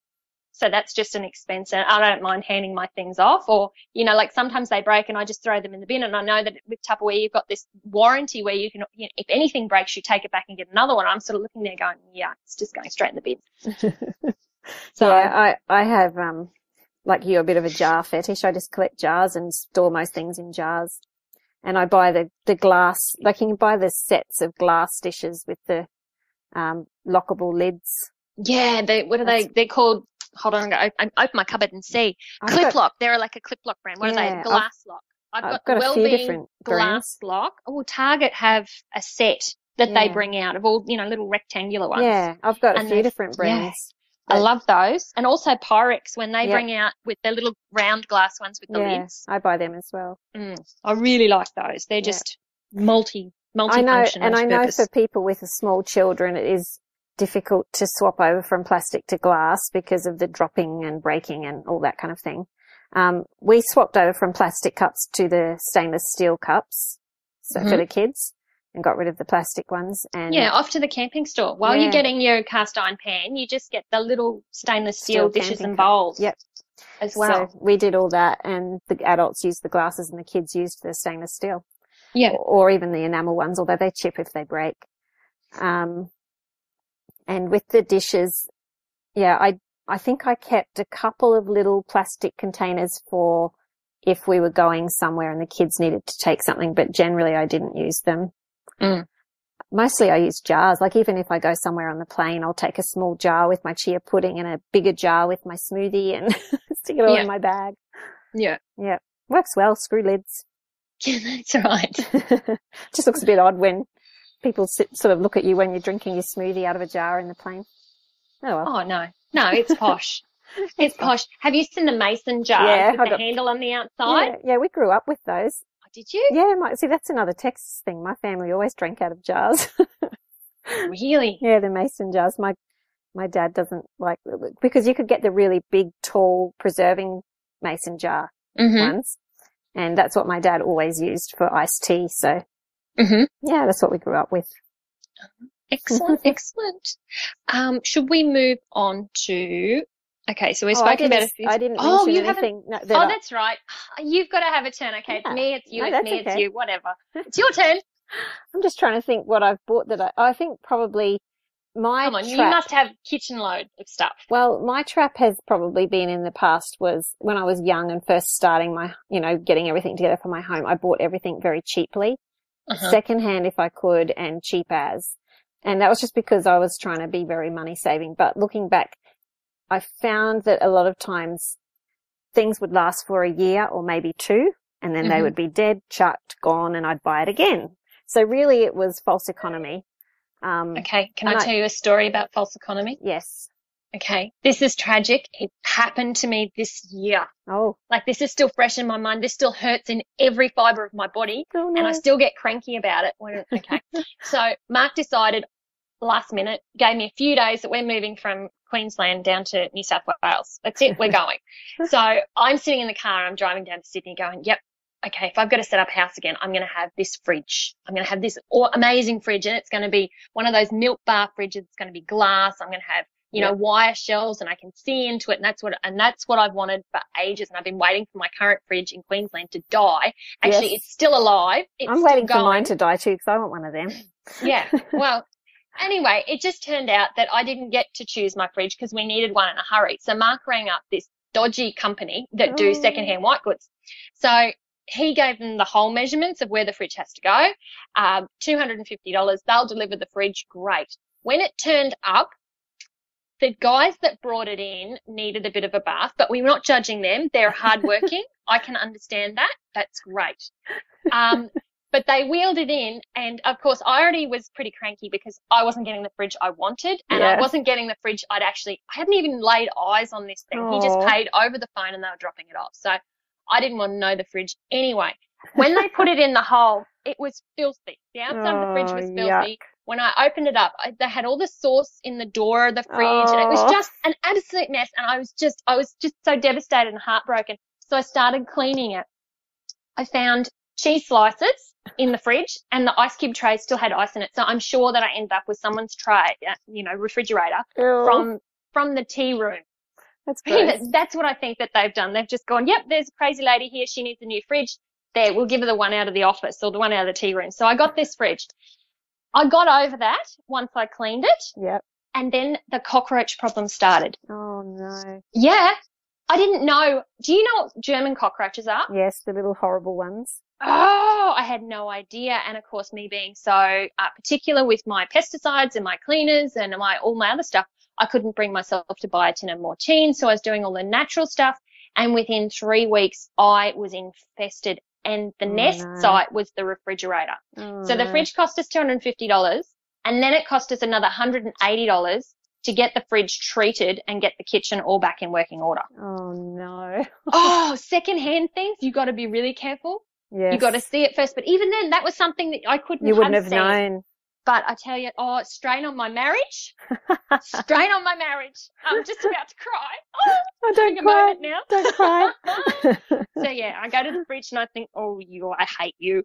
so that's just an expense. And I don't mind handing my things off, or you know, like sometimes they break and I just throw them in the bin. And I know that with Tupperware, you've got this warranty where you can, you know, if anything breaks, you take it back and get another one. I'm sort of looking there going, yeah, it's just going straight in the bin. So yeah, I, I have, um, like you, a bit of a jar fetish. I just collect jars and store most things in jars. And I buy the, the glass, like you can buy the sets of glass dishes with the, um, lockable lids. Yeah, they what are they? They're called. Hold on, I open my cupboard and see. I've Clip got- lock. They're like a clip lock brand. What are Yeah, they? I've- Glass lock. I've, I've got, got a few Wellbeing glass lock. Oh, Target have a set that they bring out of all you know little rectangular ones. Yeah, I've got a few different yeah. brands. I love those. And also Pyrex when they Yeah. bring out with their little round glass ones with the Yeah, lids. I buy them as well. Mm, I really like those. They're Yeah. just multi multi I know, and I know for people with small children, it is difficult to swap over from plastic to glass because of the dropping and breaking and all that kind of thing. Um, we swapped over from plastic cups to the stainless steel cups so for Mhm. the kids and got rid of the plastic ones. And Yeah, off to the camping store. While Yeah. you're getting your cast iron pan, you just get the little stainless Steel steel, dishes and cup. bowls. Yep. As well. so we did all that and the adults used the glasses and the kids used the stainless steel. yeah. or, or even the enamel ones, although they chip if they break. Um, and with the dishes, yeah, I, I think I kept a couple of little plastic containers for if we were going somewhere and the kids needed to take something, but generally I didn't use them. Mm. Mostly I use jars. Like even if I go somewhere on the plane, I'll take a small jar with my chia pudding and a bigger jar with my smoothie and stick it all Yeah. in my bag. Yeah. Yeah. Works well. Screw lids. Yeah, that's right. Just looks a bit odd when people sit, sort of look at you when you're drinking your smoothie out of a jar in the plane. Oh well. Oh no. No, it's posh. it's posh. Have you seen the mason jars Yeah, with I the got- handle on the yeah, outside? yeah, we grew up with those. Oh, did you? Yeah, my, see, that's another Texas thing. My family always drank out of jars. Really? yeah, the mason jars. My my dad doesn't like because you could get the really big, tall, preserving mason jar Mm-hmm. ones, and that's what my dad always used for iced tea. So Mm-hmm. yeah, that's what we grew up with. Excellent, excellent. Um, should we move on to? Okay, so we've Oh, spoken about a few. I didn't Oh, mention you haven't- No, Oh, I- that's right. You've got to have a turn. Okay, it's Yeah. me, it's you, No, it's me, it's you, whatever. It's your turn. I'm just trying to think what I've bought that I, I think probably my Come on, you must have kitchen load of stuff. well, my trap has probably been in the past was when I was young and first starting my, you know, getting everything together for my home. I bought everything very cheaply, Uh-huh. secondhand if I could and cheap as. And that was just because I was trying to be very money saving. But looking back, I found that a lot of times things would last for a year or maybe two and then they Mhm. would be dead, chucked, gone and I'd buy it again. So really it was false economy. Um, Okay, can I I- tell you a story about false economy? yes. Okay, this is tragic. It happened to me this year. Oh, Like this is still fresh in my mind. This still hurts in every fiber of my body. oh and I still get cranky about it. When, okay. so Mark decided last minute, gave me a few days that we're moving from Queensland down to New South Wales. That's it. We're going. so I'm sitting in the car. I'm driving down to Sydney going, yep. Okay. If I've got to set up house again, I'm going to have this fridge. I'm going to have this amazing fridge and it's going to be one of those milk bar fridges. It's going to be glass. I'm going to have you know, wire shelves and I can see into it. And that's what, and that's what I've wanted for ages. And I've been waiting for my current fridge in Queensland to die. Actually, Yes. it's still alive. It's I'm waiting for mine to die too because I want one of them. Yeah. Well, anyway, it just turned out that I didn't get to choose my fridge because we needed one in a hurry. So Mark rang up this dodgy company that do Oh. secondhand white goods. So he gave them the whole measurements of where the fridge has to go. Um, $250. They'll deliver the fridge. Great. When it turned up, the guys that brought it in needed a bit of a bath, but we're not judging them. They're hardworking. I can understand that. That's great. Um, but they wheeled it in, and of course, I already was pretty cranky because I wasn't getting the fridge I wanted, and I wasn't getting the fridge I'd actually. I hadn't even laid eyes on this thing. He just paid over the phone, and they were dropping it off. So I didn't want to know the fridge anyway. When they put it in the hole, it was filthy. The outside of the fridge was Oh, filthy. When I opened it up, I, they had all the sauce in the door of the fridge, and it was Oh. just an absolute mess. And I was just, I was just so devastated and heartbroken. So I started cleaning it. I found cheese slices in the fridge, and the ice cube tray still had ice in it. So I'm sure that I ended up with someone's tray, uh, you know, refrigerator Ew, from from the tea room. that's. That's what I think that they've done. They've just gone, yep, there's a crazy lady here. She needs a new fridge. There, we'll give her the one out of the office or the one out of the tea room. So I got this fridge. I got over that once I cleaned it Yep. and then the cockroach problem started. Oh no. Yeah. I didn't know. Do you know what German cockroaches are? Yes, the little horrible ones. Oh, I had no idea. And of course, me being so uh, particular with my pesticides and my cleaners and my all my other stuff, I couldn't bring myself to buy a tin of Mortein. So I was doing all the natural stuff. And within three weeks, I was infested. And the Oh, nest no. site was the refrigerator. Oh, So the fridge cost us $250 and then it cost us another $180 to get the fridge treated and get the kitchen all back in working order. Oh no. oh, secondhand things, you got to be really careful. Yes. You got to see it first. But even then, that was something that I couldn't You wouldn't have seen. known. But I tell you, oh, strain on my marriage. strain on my marriage. I'm just about to cry. Oh, Oh, having don't cry. now. Don't cry. so yeah, I go to the fridge and I think, oh, you, I hate you.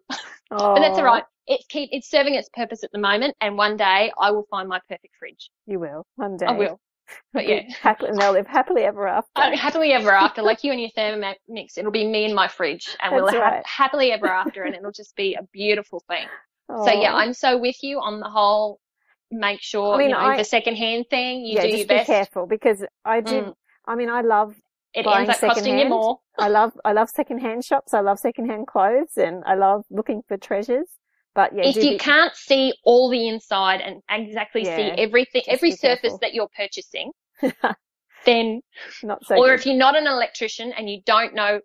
oh, But that's all right. It's keep it's serving its purpose at the moment, and one day I will find my perfect fridge. You will one day. I will. But yeah, Happily, and they'll live happily ever after. Uh, happily ever after, like you and your Thermomix, it'll be me and my fridge, and we'll That's have happily ever after, and it'll just be a beautiful thing. Oh. So yeah, I'm so with you on the whole. Make sure I mean, you know I- the second hand thing. You yeah, do just your be careful because I do. Mm. I mean, I love It Buying ends up costing you more. I love I love secondhand shops. I love secondhand clothes, and I love looking for treasures. But yeah, if you be- can't see all the inside and exactly see everything, every surface careful. that you're purchasing, then not so. or good. if you're not an electrician and you don't know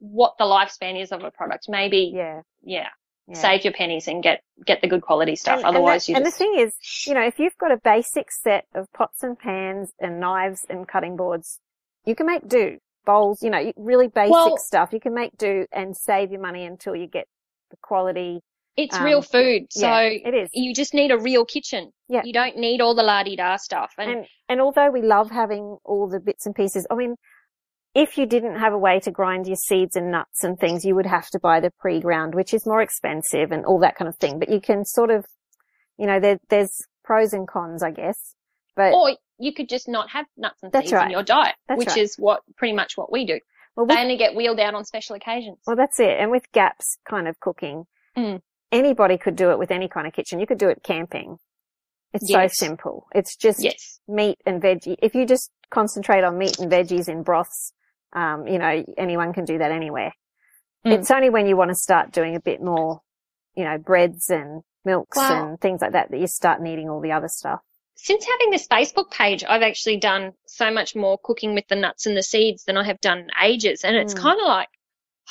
what the lifespan is of a product, maybe yeah, yeah, yeah. save your pennies and get get the good quality stuff. And- and Otherwise, that- you and just the thing is, you know, if you've got a basic set of pots and pans and knives and cutting boards, you can make do. Bowls, you know, really basic Well- stuff. You can make do and save your money until you get the quality. it's um, real food. So yeah, it is. you just need a real kitchen. Yeah. You don't need all the la di da stuff. And, And and although we love having all the bits and pieces, I mean, if you didn't have a way to grind your seeds and nuts and things, you would have to buy the pre-ground, which is more expensive and all that kind of thing. But you can sort of, you know, there, there's pros and cons, I guess. But or you could just not have nuts and seeds in your diet, That's which right. is what pretty much what we do. well, They only get wheeled out on special occasions. well, that's it. And with GAPS kind of cooking, Mm. anybody could do it with any kind of kitchen. You could do it camping. It's Yes. so simple. It's just yes. meat and veggie. If you just concentrate on meat and veggies in broths, um, you know, anyone can do that anywhere. Mm. It's only when you want to start doing a bit more, you know, breads and milks Wow. and things like that that you start needing all the other stuff. Since having this Facebook page, I've actually done so much more cooking with the nuts and the seeds than I have done in ages. And it's Mm. kind of like,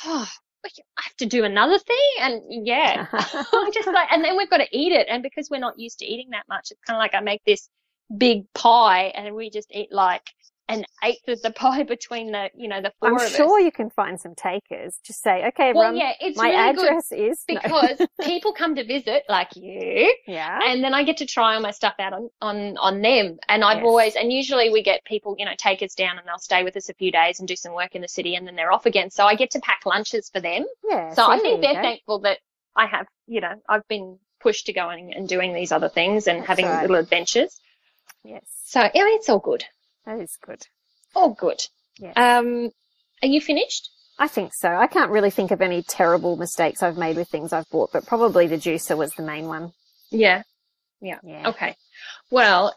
oh, I have to do another thing. And yeah, I'm just like, and then we've got to eat it. And because we're not used to eating that much, it's kind of like I make this big pie and we just eat like an eighth of the pie between the, you know, the 4 I'm sure us. you can find some takers. Just say, okay, Well, everyone, yeah, it's my really good address is No. because people come to visit like you yeah, and then I get to try all my stuff out on, on, on them. And I've Yes. always, and usually we get people, you know, take us down and they'll stay with us a few days and do some work in the city and then they're off again. So I get to pack lunches for them. yeah. So I think they're go. thankful that I have, you know, I've been pushed to going and doing these other things and That's having right. little adventures. Yes, So, yeah, it's all good. That is good. All good. Yes. Um, are you finished? I think so. I can't really think of any terrible mistakes I've made with things I've bought, but probably the juicer was the main one. Yeah. Yeah. Okay. Well,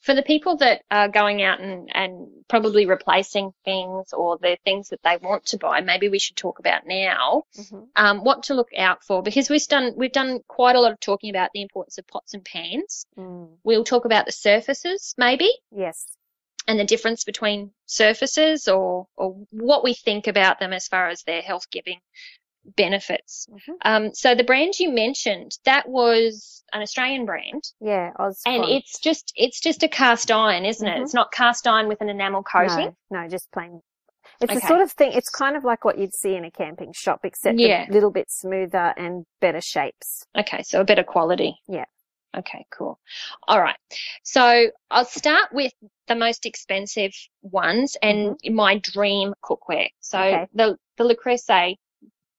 for the people that are going out and, and probably replacing things or the things that they want to buy, maybe we should talk about now Mhm. um, what to look out for because we've done we've done quite a lot of talking about the importance of pots and pans. Mm. We'll talk about the surfaces maybe Yes. And the difference between surfaces or or what we think about them as far as their health giving benefits. Mhm. Um, so the brand you mentioned that was an Australian brand. Yeah, Oz. And it's just it's just a cast iron, isn't it? Mhm. It's not cast iron with an enamel coating. No, no, just plain. It's the sort of thing. It's kind of like what you'd see in a camping shop, except Yeah. a little bit smoother and better shapes. Okay, so a better quality. Yeah. Okay, cool. All right. So I'll start with the most expensive ones and my dream cookware. So Mm-hmm. Okay. the the Le Creuset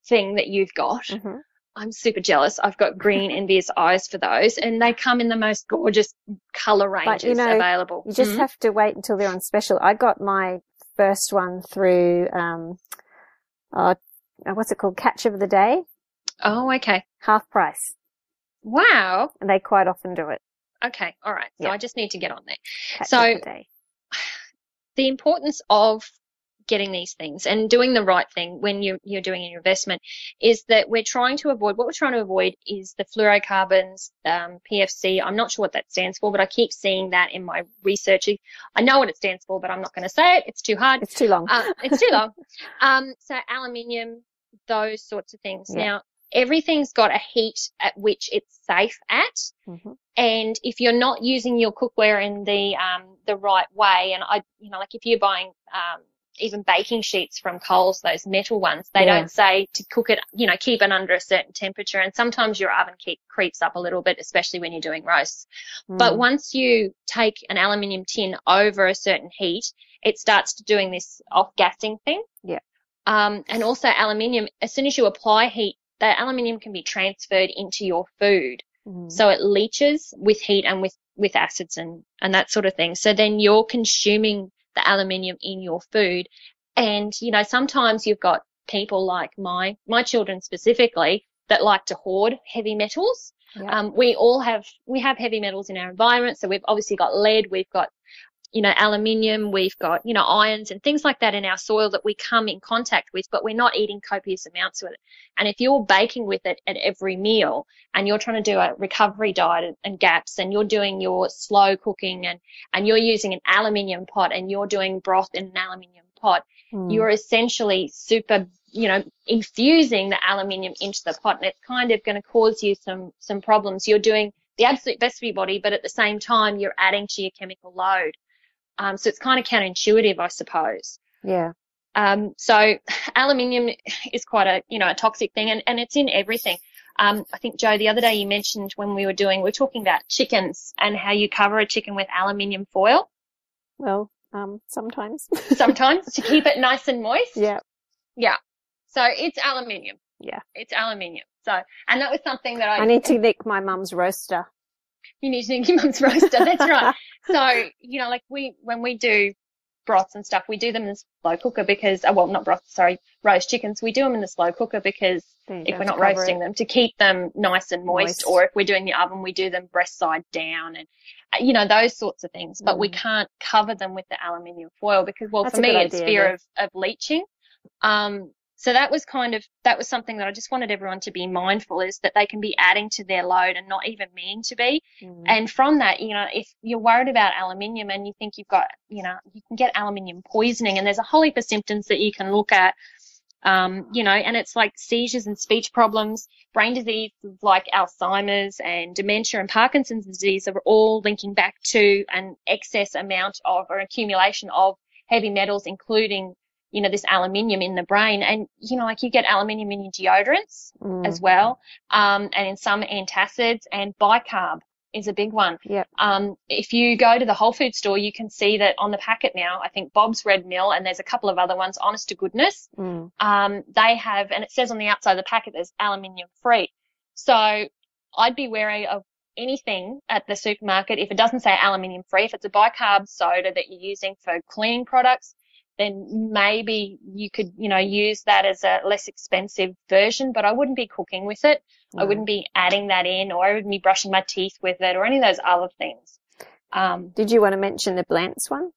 thing that you've got. hmm I'm super jealous. I've got green envious eyes for those and they come in the most gorgeous color ranges you know, available. You just Mhm. have to wait until they're on special. I got my first one through, um, uh, what's it called? Catch of the day, Oh, okay. half price. Wow. And they quite often do it. Okay. All right. So Yeah. I just need to get on there. Catch So- the importance of getting these things and doing the right thing when you're, you're doing an investment is that we're trying to avoid, what we're trying to avoid is the fluorocarbons, um, PFC. I'm not sure what that stands for, but I keep seeing that in my research. I know what it stands for, but I'm not going to say it. It's too hard. It's too long. Uh, it's too long. Um, so aluminium, those sorts of things. Yeah. Now, everything's got a heat at which it's safe at. hmm And if you're not using your cookware in the um, the right way, and I, you know, like if you're buying um, even baking sheets from Coles, those metal ones, they Yeah. don't say to cook it, you know, keep it under a certain temperature. And sometimes your oven keep, creeps up a little bit, especially when you're doing roasts. But Mm. once you take an aluminium tin over a certain heat, it starts doing this off gassing thing. Yeah. Um, and also aluminium, as soon as you apply heat, that aluminium can be transferred into your food. Mm. So it leaches with heat and with, with acids and, and that sort of thing. So then you're consuming the aluminium in your food. And, you know, sometimes you've got people like my, my children specifically that like to hoard heavy metals. Yeah. Um, we all have, we have heavy metals in our environment. So we've obviously got lead, we've got, you know, aluminium, we've got, you know, irons and things like that in our soil that we come in contact with, but we're not eating copious amounts of it. And if you're baking with it at every meal and you're trying to do a recovery diet and, GAPS and you're doing your slow cooking and, and you're using an aluminium pot and you're doing broth in an aluminium pot, Mm. you're essentially super, you know, infusing the aluminium into the pot and it's kind of going to cause you some, some problems. You're doing the absolute best for your body, but at the same time, you're adding to your chemical load. Um, so it's kind of counterintuitive, I suppose. yeah. Um, so aluminium is quite a, you know, a toxic thing and, and it's in everything. Um, I think Jo, the other day you mentioned when we were doing, we are talking about chickens and how you cover a chicken with aluminium foil Well, um, sometimes. sometimes to keep it nice and moist. yeah. Yeah. So it's aluminium. Yeah. It's aluminium. So, and that was something that I, I need to nick my mum's roaster. You need to give mum's roaster. That's right. So, you know, like we, when we do broths and stuff, we do them in the slow cooker because, uh, well, not broths, sorry, roast chickens. We do them in the slow cooker because if we're not roasting it. them to keep them nice and moist, Moist. or if we're doing the oven, we do them breast side down and, uh, you know, those sorts of things. But we Mm. can't cover them with the aluminium foil because, well, That's for me, good it's fear yeah. of, of leaching. Um, so that was kind of, that was something that I just wanted everyone to be mindful is that they can be adding to their load and not even meaning to be. Mm. And from that, you know, if you're worried about aluminium and you think you've got, you know, you can get aluminium poisoning and there's a whole heap of symptoms that you can look at. Um, you know, and it's like seizures and speech problems, brain disease like Alzheimer's and dementia and Parkinson's disease are all linking back to an excess amount of or accumulation of heavy metals, including, you know, this aluminium in the brain. And, you know, like you get aluminium in your deodorants Mm. as well, um, and in some antacids and bicarb is a big one. Yep. Um, if you go to the Whole Food store, you can see that on the packet now, I think Bob's Red Mill and there's a couple of other ones, Honest to Goodness, Mm. um, they have, and it says on the outside of the packet there's aluminium free. So I'd be wary of anything at the supermarket if it doesn't say aluminium free. If it's a bicarb soda that you're using for cleaning products, then maybe you could, you know, use that as a less expensive version, but I wouldn't be cooking with it. I wouldn't be adding that in or I wouldn't be brushing my teeth with it or any of those other things. Um, Did you want to mention the Blantz one?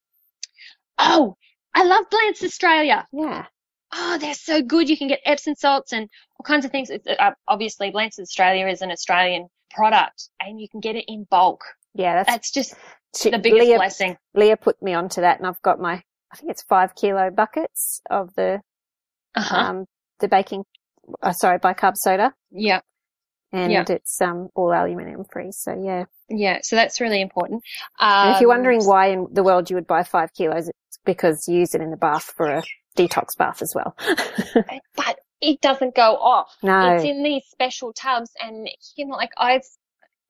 oh, I love Blantz Australia. Yeah. oh, they're so good. You can get Epsom salts and all kinds of things. It's, uh, obviously, Blantz Australia is an Australian product and you can get it in bulk. Yeah, that's That's just she- the biggest Leah, blessing. Leah put me onto that and I've got my, I think it's five kilo buckets of the, Uh-huh. um, the baking, uh, sorry, bicarb soda yeah. and Yeah. it's, um, all aluminium free. So yeah. Yeah. So that's really important. And if you're Um, wondering why in the world you would buy five kilos, it's because you use it in the bath for a detox bath as well. but it doesn't go off. no. It's in these special tubs and, you know, like I've,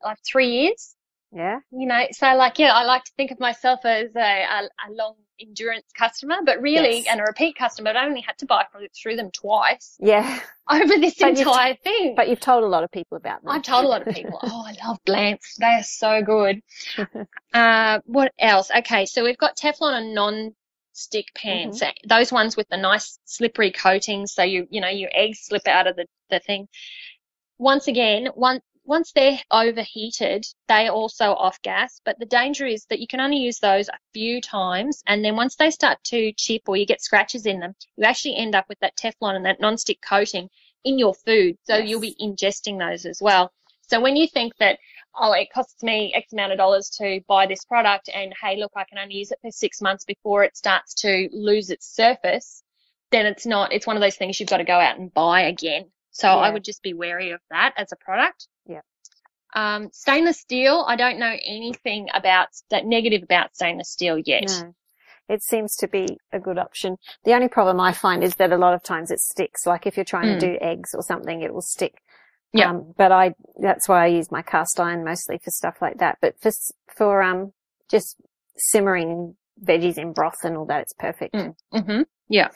like three years, yeah. you know, so like, yeah, I like to think of myself as a, a, a long endurance customer, but really, Yes. and a repeat customer, but I only had to buy through- through them twice Yeah. over this But entire thing. But you've told a lot of people about them. I've told a lot of people, oh, I love Blantz. They are so good. uh, what else? Okay, so we've got Teflon and non-stick pans. Those ones with the nice slippery coatings, so you you know your eggs slip out of the the thing. Once again, one once they're overheated, they also off gas. But the danger is that you can only use those a few times, and then once they start to chip or you get scratches in them, you actually end up with that Teflon and that non-stick coating in your food. So Yes. you'll be ingesting those as well. So when you think that oh, it costs me X amount of dollars to buy this product, and hey, look, I can only use it for six months before it starts to lose its surface, then it's not. It's one of those things you've got to go out and buy again. So I would just be wary of that as a product. Yeah. Um, stainless steel, I don't know anything about that negative about stainless steel yet. No. It seems to be a good option. The only problem I find is that a lot of times it sticks. Like if you're trying Mm. to do eggs or something, it will stick. Yeah. Um, but I, that's why I use my cast iron mostly for stuff like that. But for, for, um, just simmering veggies in broth and all that, it's perfect. Mm. hmm Yeah,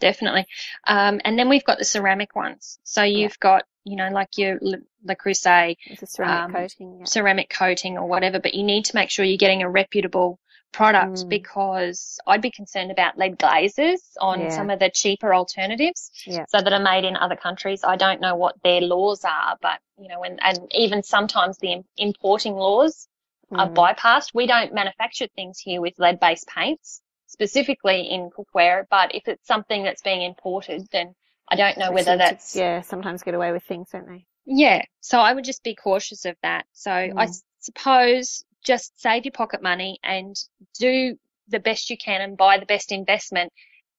definitely. Um, and then we've got the ceramic ones. So you've got, you know, like your Le, Le Creuset It's a ceramic Um, coating. Yeah. ceramic coating or whatever, but you need to make sure you're getting a reputable product Mm. because I'd be concerned about lead glazes on Yeah. some of the cheaper alternatives. Yeah. So that are made in other countries. I don't know what their laws are, but you know, and, and even sometimes the importing laws are Mm. bypassed. We don't manufacture things here with lead-based paints, specifically in cookware, but if it's something that's being imported, then I don't know whether that's yeah, sometimes get away with things, don't they? yeah, so I would just be cautious of that. So I Mm. s- suppose just save your pocket money and do the best you can and buy the best investment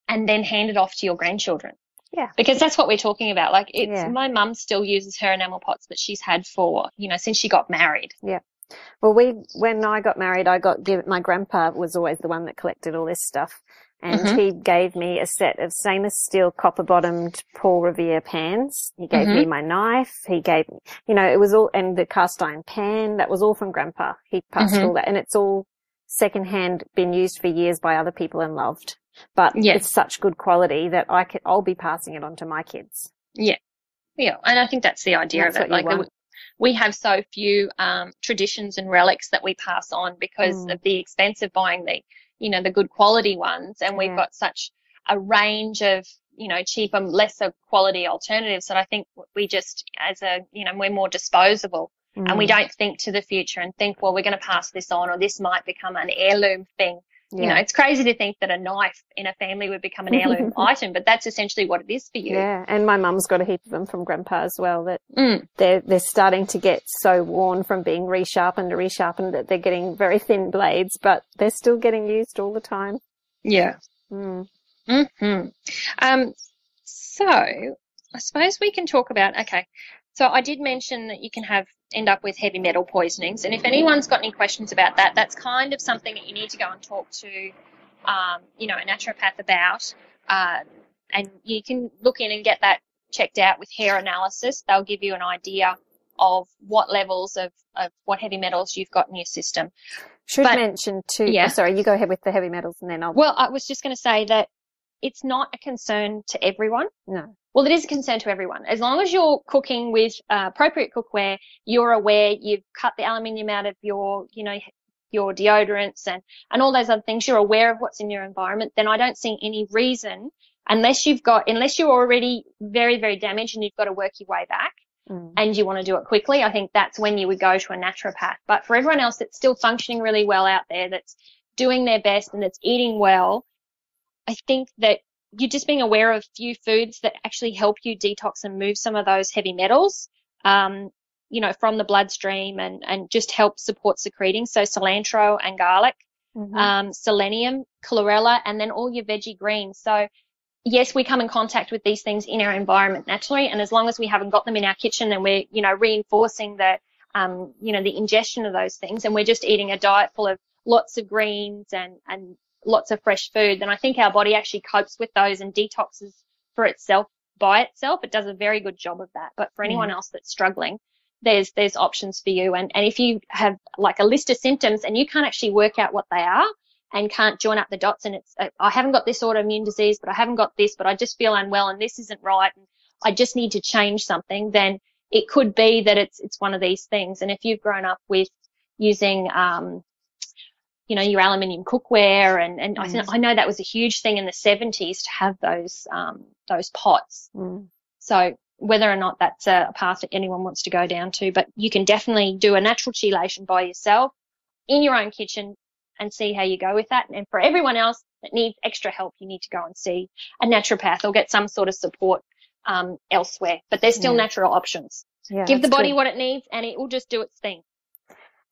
and then hand it off to your grandchildren. Yeah. Because that's what we're talking about. Like it's Yeah. my mum still uses her enamel pots that she's had for, you know, since she got married. Well, we, when I got married, I got given, my grandpa was always the one that collected all this stuff. And Mhm. he gave me a set of stainless steel copper bottomed Paul Revere pans. He gave me my knife. He gave me, you know, it was all, and the cast iron pan, that was all from grandpa. He passed Mhm. all that and it's all secondhand, been used for years by other people and loved. But Yeah. it's such good quality that I could, I'll be passing it on to my kids. Yeah. Yeah. And I think that's the idea That's of it. Like. We have so few um, traditions and relics that we pass on because Mm. of the expense of buying the, you know, the good quality ones. And we've got such a range of, you know, cheaper, lesser quality alternatives that I think we just, as a, you know, we're more disposable and we Mm. don't think to the future and think, well, we're going to pass this on or this might become an heirloom thing. You know, it's crazy to think that a knife in a family would become an heirloom item, but that's essentially what it is for you. Yeah. And my mum's got a heap of them from grandpa as well that Mm. they're they're starting to get so worn from being resharpened and resharpened that they're getting very thin blades, but they're still getting used all the time. Yeah. Mm. hmm Um, so I suppose we can talk about, okay. So I did mention that you can have, end up with heavy metal poisonings. And if anyone's got any questions about that, that's kind of something that you need to go and talk to, um, you know, a naturopath about. Uh, and you can look in and get that checked out with hair analysis. They'll give you an idea of what levels of, of what heavy metals you've got in your system. Should But- mention too. Yeah. oh, sorry, you go ahead with the heavy metals and then I'll. Well, I was just going to say that it's not a concern to everyone. no. Well, it is a concern to everyone. As long as you're cooking with uh, appropriate cookware, you're aware you've cut the aluminium out of your, you know, your deodorants and, and all those other things. You're aware of what's in your environment. Then I don't see any reason, unless you've got, unless you're already very, very damaged and you've got to work your way back Mm. and you want to do it quickly. I think that's when you would go to a naturopath. But for everyone else that's still functioning really well out there, that's doing their best and that's eating well, I think that you're just being aware of few foods that actually help you detox and move some of those heavy metals, um, you know, from the bloodstream and, and just help support secreting. So cilantro and garlic, Mhm. um, selenium, chlorella, and then all your veggie greens. So yes, we come in contact with these things in our environment naturally. And as long as we haven't got them in our kitchen, and we're, you know, reinforcing the, um, you know, the ingestion of those things. And we're just eating a diet full of lots of greens and, and lots of fresh food. Then I think our body actually copes with those and detoxes for itself by itself. It does a very good job of that. But for anyone else that's struggling, there's, there's options for you. And, and if you have like a list of symptoms and you can't actually work out what they are, and can't join up the dots and it's, I haven't got this autoimmune disease, but I haven't got this, but I just feel unwell and this isn't right and I just need to change something, then it could be that it's, it's one of these things. And if you've grown up with using, um, you know, your aluminium cookware and, and I, Mm. th- I know that was a huge thing in the seventies to have those, um, those pots. Mm. So whether or not that's a path that anyone wants to go down to, but you can definitely do a natural chelation by yourself in your own kitchen and see how you go with that. And for everyone else that needs extra help, you need to go and see a naturopath or get some sort of support um, elsewhere. But there's still Yeah. natural options. Yeah, Give the body good. what it needs, and it will just do its thing.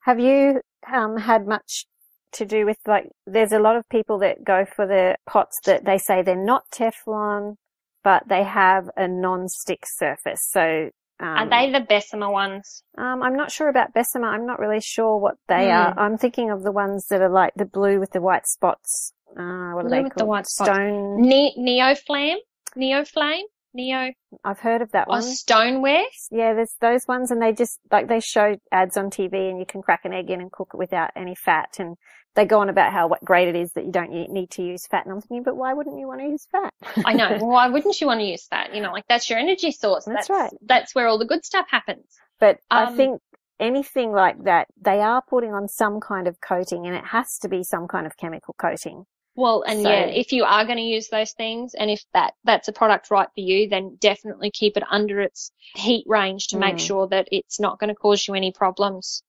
Have you um, had much to do with like? There's a lot of people that go for the pots that they say they're not Teflon, but they have a non-stick surface. So um, Are they the Bessemer ones? Um, I'm not sure about Bessemer. I'm not really sure what they Hmm. are. I'm thinking of the ones that are like the blue with the white spots. Uh, what are they with the called? white spots. Stone. Ne- Neoflame? Neoflame? Neo I've heard of that or one. stoneware? Yeah, there's those ones, and they just like they show ads on TV, and you can crack an egg in and cook it without any fat, and they go on about how what great it is that you don't need to use fat. And I'm thinking, but why wouldn't you want to use fat? I know. Why wouldn't you want to use fat? You know, like that's your energy source. That's right. That's where all the good stuff happens. But I Um, think anything like that, they are putting on some kind of coating, and it has to be some kind of chemical coating. Well, and So- yeah, if you are going to use those things, and if that that's a product right for you, then definitely keep it under its heat range to make Mm. sure that it's not going to cause you any problems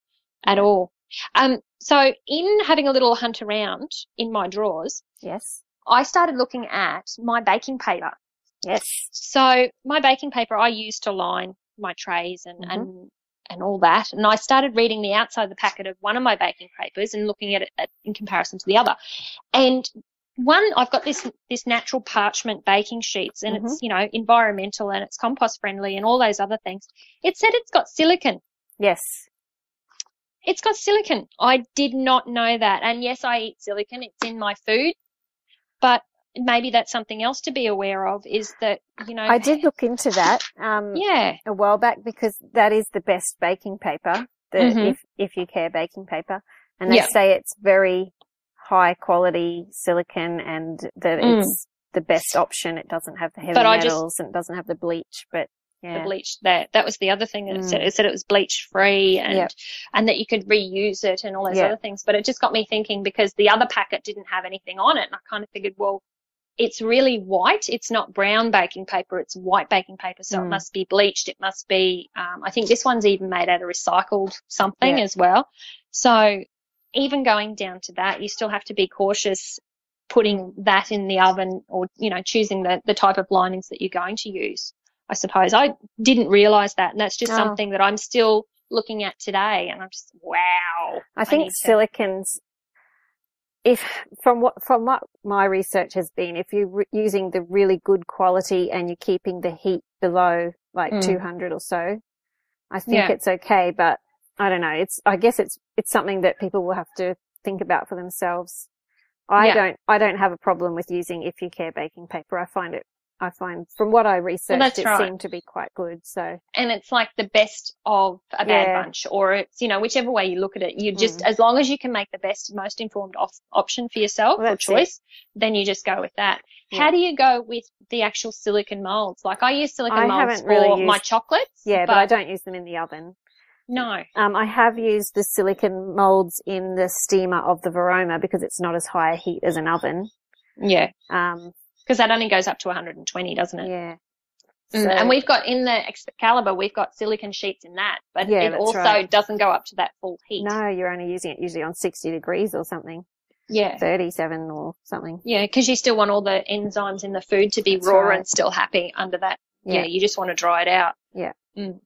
at all. Um, so in having a little hunt around in my drawers, Yes. I started looking at my baking paper. Yes. So my baking paper I used to line my trays and, Mhm. and and all that. And I started reading the outside of the packet of one of my baking papers and looking at it at, in comparison to the other. And one, I've got this this natural parchment baking sheets, and it's you know environmental and it's compost friendly and all those other things. It said it's got silicon. Yes. It's got silicon. I did not know that. And yes, I eat silicon. It's in my food, but maybe that's something else to be aware of. Is that you know I did look into that um, yeah. a while back because that is the best baking paper. The Mhm. if if you care baking paper, and they Yeah. say it's very high quality silicon and that Mm. it's the best option. It doesn't have the heavy But I just- metals and it doesn't have the bleach. But yeah, the bleach that that was the other thing that it said Mm. it said it was bleach free and Yep. and that you could reuse it and all those Yeah. other things but it just got me thinking because the other packet didn't have anything on it and I kind of figured well it's really white it's not brown baking paper it's white baking paper so it Mm. must be bleached it must be um, I think this one's even made out of recycled something Yeah. as well so even going down to that you still have to be cautious putting that in the oven or you know choosing the the type of linings that you're going to use I suppose. I didn't realize that. And that's just Oh. something that I'm still looking at today. And I'm just, wow. I think need to- If from what from what my research has been, if you're re- using the really good quality and you're keeping the heat below like Mm. 200 or so, I think Yeah. it's okay. But I don't know. It's I guess it's it's something that people will have to think about for themselves. I Yeah. don't I don't have a problem with using if you care baking paper. I find it I find from what I researched that's it right. seemed to be quite good. So and it's like the best of a bad Yeah. bunch or it's, you know, whichever way you look at it, you just, Mm. as long as you can make the best, most informed op- option for yourself Well, or that's it. choice, then you just go with that. Yeah. How do you go with the actual silicon molds? Like I use silicon I molds for really my chocolates. yeah, but, I don't use them in the oven. No. Um, I have used the silicon molds in the steamer of the Varoma because it's not as high a heat as an oven. Yeah. Um, Because that only goes up to 120, doesn't it? yeah. Mm, So- and we've got in the Excalibur, we've got silicon sheets in that, but Yeah, it also right. doesn't go up to that full heat. No, you're only using it usually on 60 degrees or something, Yeah. 37 or something. Yeah, because you still want all the enzymes in the food to be That's raw right. and still happy under that. Yeah. Yeah. you just want to dry it out. Yeah. Mm.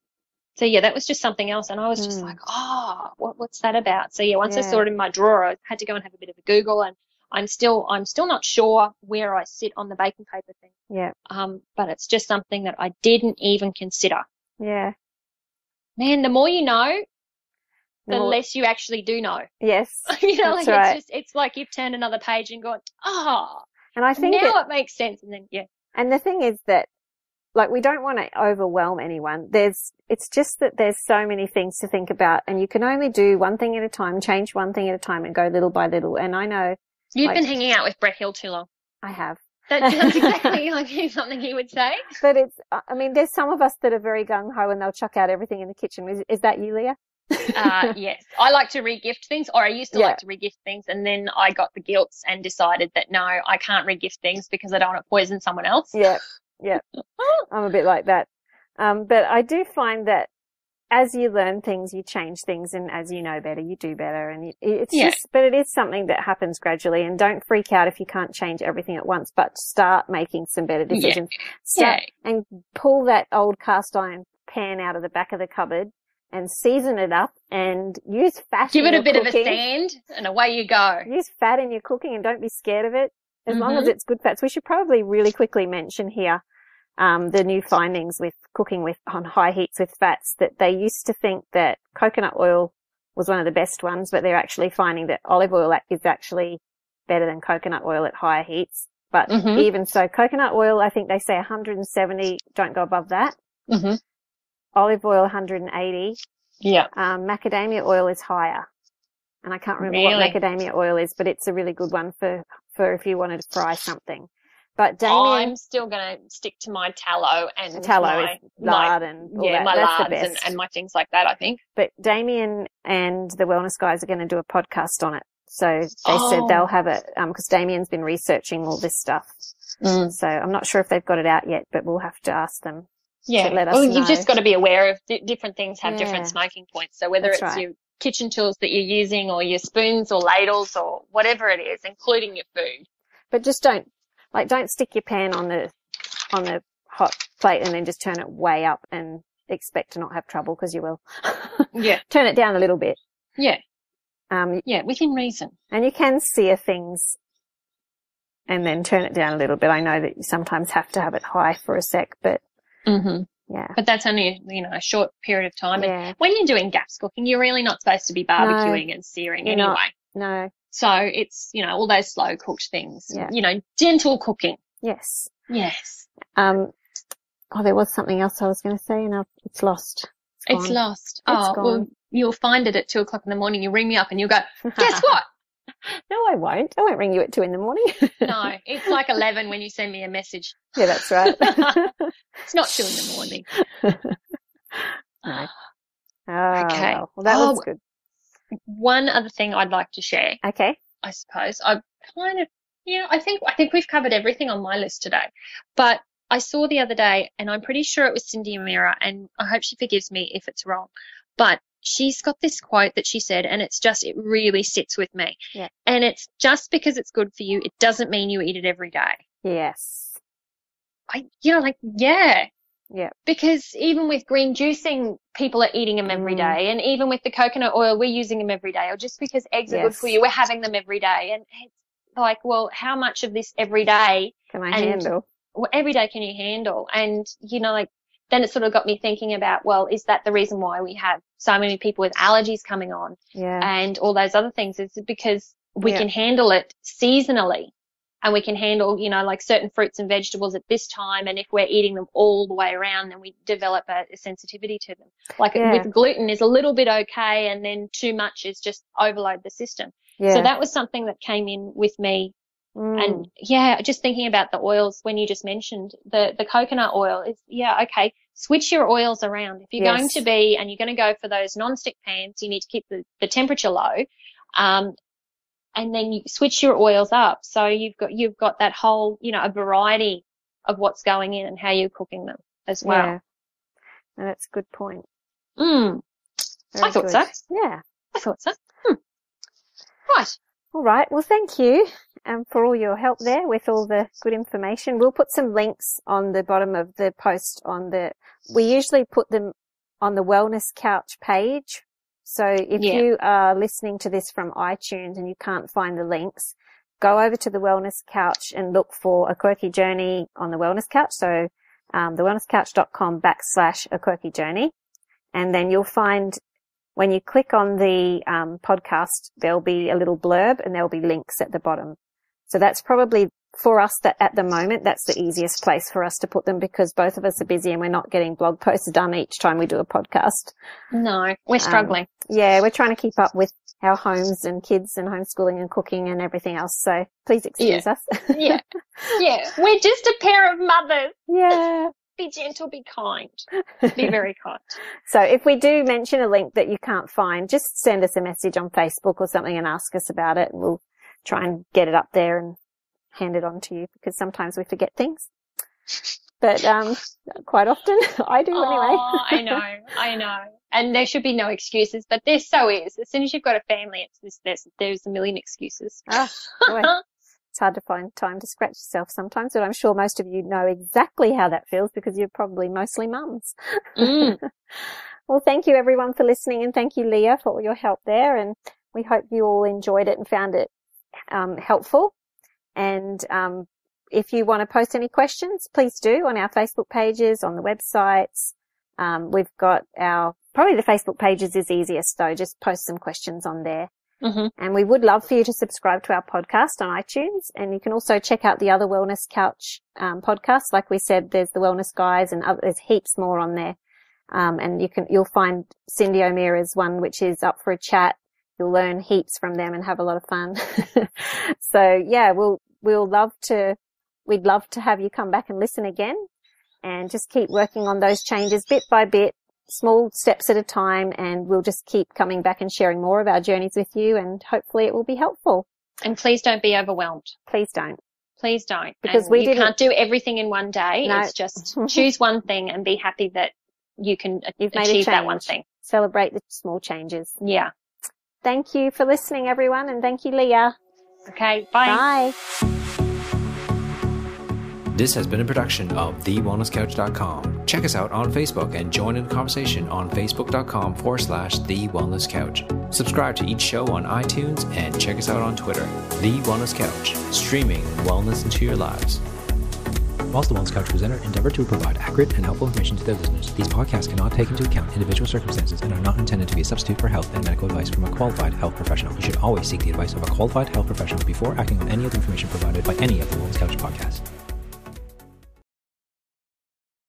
So yeah, that was just something else, and I was just Mm. like, oh, what, what's that about? So yeah, once I saw it in my drawer, I had to go and have a bit of a Google, and I'm still, I'm still not sure where I sit on the baking paper thing. Yeah. Um, but it's just something that I didn't even consider. Yeah. Man, the more you know, the more- less you actually do know. Yes. you know, That's like right. it's just, it's like you've turned another page and gone, oh, And I think now that, it makes sense. And then, yeah. and the thing is that, like, we don't want to overwhelm anyone. There's, it's just that there's so many things to think about and you can only do one thing at a time, change one thing at a time and go little by little. And I know You've Like- been hanging out with Brett Hill too long. I have. That, that's exactly like something he would say. But it's, I mean, there's some of us that are very gung ho and they'll chuck out everything in the kitchen. Is, is that you, Leah? Uh, yes. I like to regift things, or I used to Yeah. like to regift things, and then I got the guilt and decided that no, I can't regift things because I don't want to poison someone else. Yeah, yeah. I'm a bit like that. Um, but I do find that as you learn things, you change things, and as you know better, you do better. And it's Yeah. just, but it is something that happens gradually. And don't freak out if you can't change everything at once, but start making some better Yeah. decisions. Start Yeah. and pull that old cast iron pan out of the back of the cupboard and season it up and use fat. Give it a bit of a sand and away you go. Use fat in your cooking and don't be scared of it. As long Mhm. as it's good fats. We should probably really quickly mention here um, the new findings with cooking with on high heats with fats that they used to think that coconut oil was one of the best ones, but they're actually finding that olive oil is actually better than coconut oil at higher heats. But Mhm. even so, coconut oil, I think they say 170, don't go above that. hmm Olive oil, 180. Yeah. Um, macadamia oil is higher. And I can't remember Really? what macadamia oil is, but it's a really good one for, for if you wanted to fry something. But Damian, I'm still going to stick to my tallow and tallow my, is lard my, and yeah, that. my That's lards and, best. and my things like that, I think. but Damian and the wellness guys are going to do a podcast on it. So they Oh. said they'll have it, um, cause Damian's been researching all this stuff. So I'm not sure if they've got it out yet, but we'll have to ask them. Yeah. let us well, know. you've just got to be aware of di- different things have Yeah. different smoking points. So whether That's it's right. your kitchen tools that you're using or your spoons or ladles or whatever it is, including your food. But just don't, like, don't stick your pan on the, on the hot plate and then just turn it way up and expect to not have trouble because you will. Yeah. turn it down a little bit. Yeah. Um, Yeah. Within reason. and you can sear things and then turn it down a little bit. I know that you sometimes have to have it high for a sec, but hmm yeah. But that's only, you know, a short period of time. And Yeah. when you're doing gas cooking, you're really not supposed to be barbecuing and searing anyway. not. No. So it's, you know, all those slow cooked things, Yeah. you know, gentle cooking. Yes. Yes. Um, oh, there was something else I was going to say and I've, it's lost. It's gone. lost. It's oh, well, you'll find it at two o'clock in the morning. You ring me up and you'll go, guess what? no, I won't. I won't ring you at two in the morning. no, it's like 11 when you send me a message. yeah, that's right. It's not two in the morning. no. Oh, Okay. Well, well that Oh, was good. One other thing I'd like to share, Okay. I suppose, I kind of, you know, I think, I think we've covered everything on my list today, but I saw the other day and I'm pretty sure it was Cyndi O'Meara and I hope she forgives me if it's wrong, but she's got this quote that she said and it's just, it really sits with me. Yeah. And it's just because it's good for you, it doesn't mean you eat it every day. Yes. I, you know, like, yeah. Yeah. Because even with green juicing, people are eating them every Mm. day. And even with the coconut oil, we're using them every day. Or just because eggs are good for you, we're having them every day. And it's like, well, how much of this every day, Can I And- handle? well, every day can you handle? And, you know, like, then it sort of got me thinking about, well, is that the reason why we have so many people with allergies coming on Yeah. and all those other things? Is because we Yeah. can handle it seasonally and we can handle, you know, like certain fruits and vegetables at this time. And if we're eating them all the way around, then we develop a, a sensitivity to them. Like Yeah. with gluten is a little bit okay. And then too much is just overload the system. yeah. So that was something that came in with me Mm. and yeah, just thinking about the oils when you just mentioned the, the coconut oil is, yeah, okay. Switch your oils around. If you're going to be and you're going to go for those non-stick pans, you need to keep the, the temperature low. Um, and then you switch your oils up. So you've got, you've got that whole, you know, a variety of what's going in and how you're cooking them as well. Yeah. No, that's a good point. Mm, Very I thought good. so. Yeah. I thought so. Hmm. Right. All right. Well, thank you um, for all your help there with all the good information. We'll put some links on the bottom of the post on the, we usually put them on the wellness couch page. So if Yeah. you are listening to this from iTunes and you can't find the links, go over to the wellness couch and look for a quirky journey on the wellness couch. So, um, thewellnesscouch.com backslash a quirky journey. And then you'll find when you click on the um, podcast, there'll be a little blurb and there'll be links at the bottom. So that's probably for us that at the moment, that's the easiest place for us to put them because both of us are busy and we're not getting blog posts done each time we do a podcast. No, we're um, struggling. Yeah, we're trying to keep up with our homes and kids and homeschooling and cooking and everything else. So please excuse us. yeah. Yeah. We're just a pair of mothers. yeah. Be gentle, be kind. Be very kind. So if we do mention a link that you can't find, just send us a message on Facebook or something and ask us about it. We'll try and get it up there and hand it on to you because sometimes we forget things. but um, quite often I do anyway. I know, I know. And there should be no excuses, but there so is. As soon as you've got a family, it's there's there's a million excuses. Oh, boy. it's hard to find time to scratch yourself sometimes, but I'm sure most of you know exactly how that feels because you're probably mostly mums. Mm. well, thank you everyone for listening and thank you, Leah, for all your help there. And we hope you all enjoyed it and found it um, helpful. And um, if you want to post any questions, please do on our Facebook pages, on the websites. Um, we've got our, probably the Facebook pages is easiest though. Just post some questions on there. hmm And we would love for you to subscribe to our podcast on iTunes. And you can also check out the other Wellness Couch um, podcasts. Like we said, there's the Wellness Guys and other, there's heaps more on there. Um, and you can, you'll find Cyndi O'Meara's one, which is up for a chat. You'll learn heaps from them and have a lot of fun. so yeah, we'll, we'll love to, we'd love to have you come back and listen again and just keep working on those changes bit by bit, small steps at a time. And we'll just keep coming back and sharing more of our journeys with you. And hopefully it will be helpful. And please don't be overwhelmed. Please don't. Please don't. Because And we can't do everything in one day. No. It's just choose one thing and be happy that you can You've achieve that one thing. Celebrate the small changes. Yeah. Thank you for listening, everyone. And thank you, Leah. Okay. Bye. Bye. This has been a production of TheWellnessCouch.com. Check us out on Facebook and join in the conversation on Facebook.com forward slash The Wellness Couch. Subscribe to each show on iTunes and check us out on Twitter. The Wellness Couch, streaming wellness into your lives. Whilst the Wellness Couch presenter endeavor to provide accurate and helpful information to their listeners, these podcasts cannot take into account individual circumstances and are not intended to be a substitute for health and medical advice from a qualified health professional. You should always seek the advice of a qualified health professional before acting on any of the information provided by any of the Wellness Couch podcasts.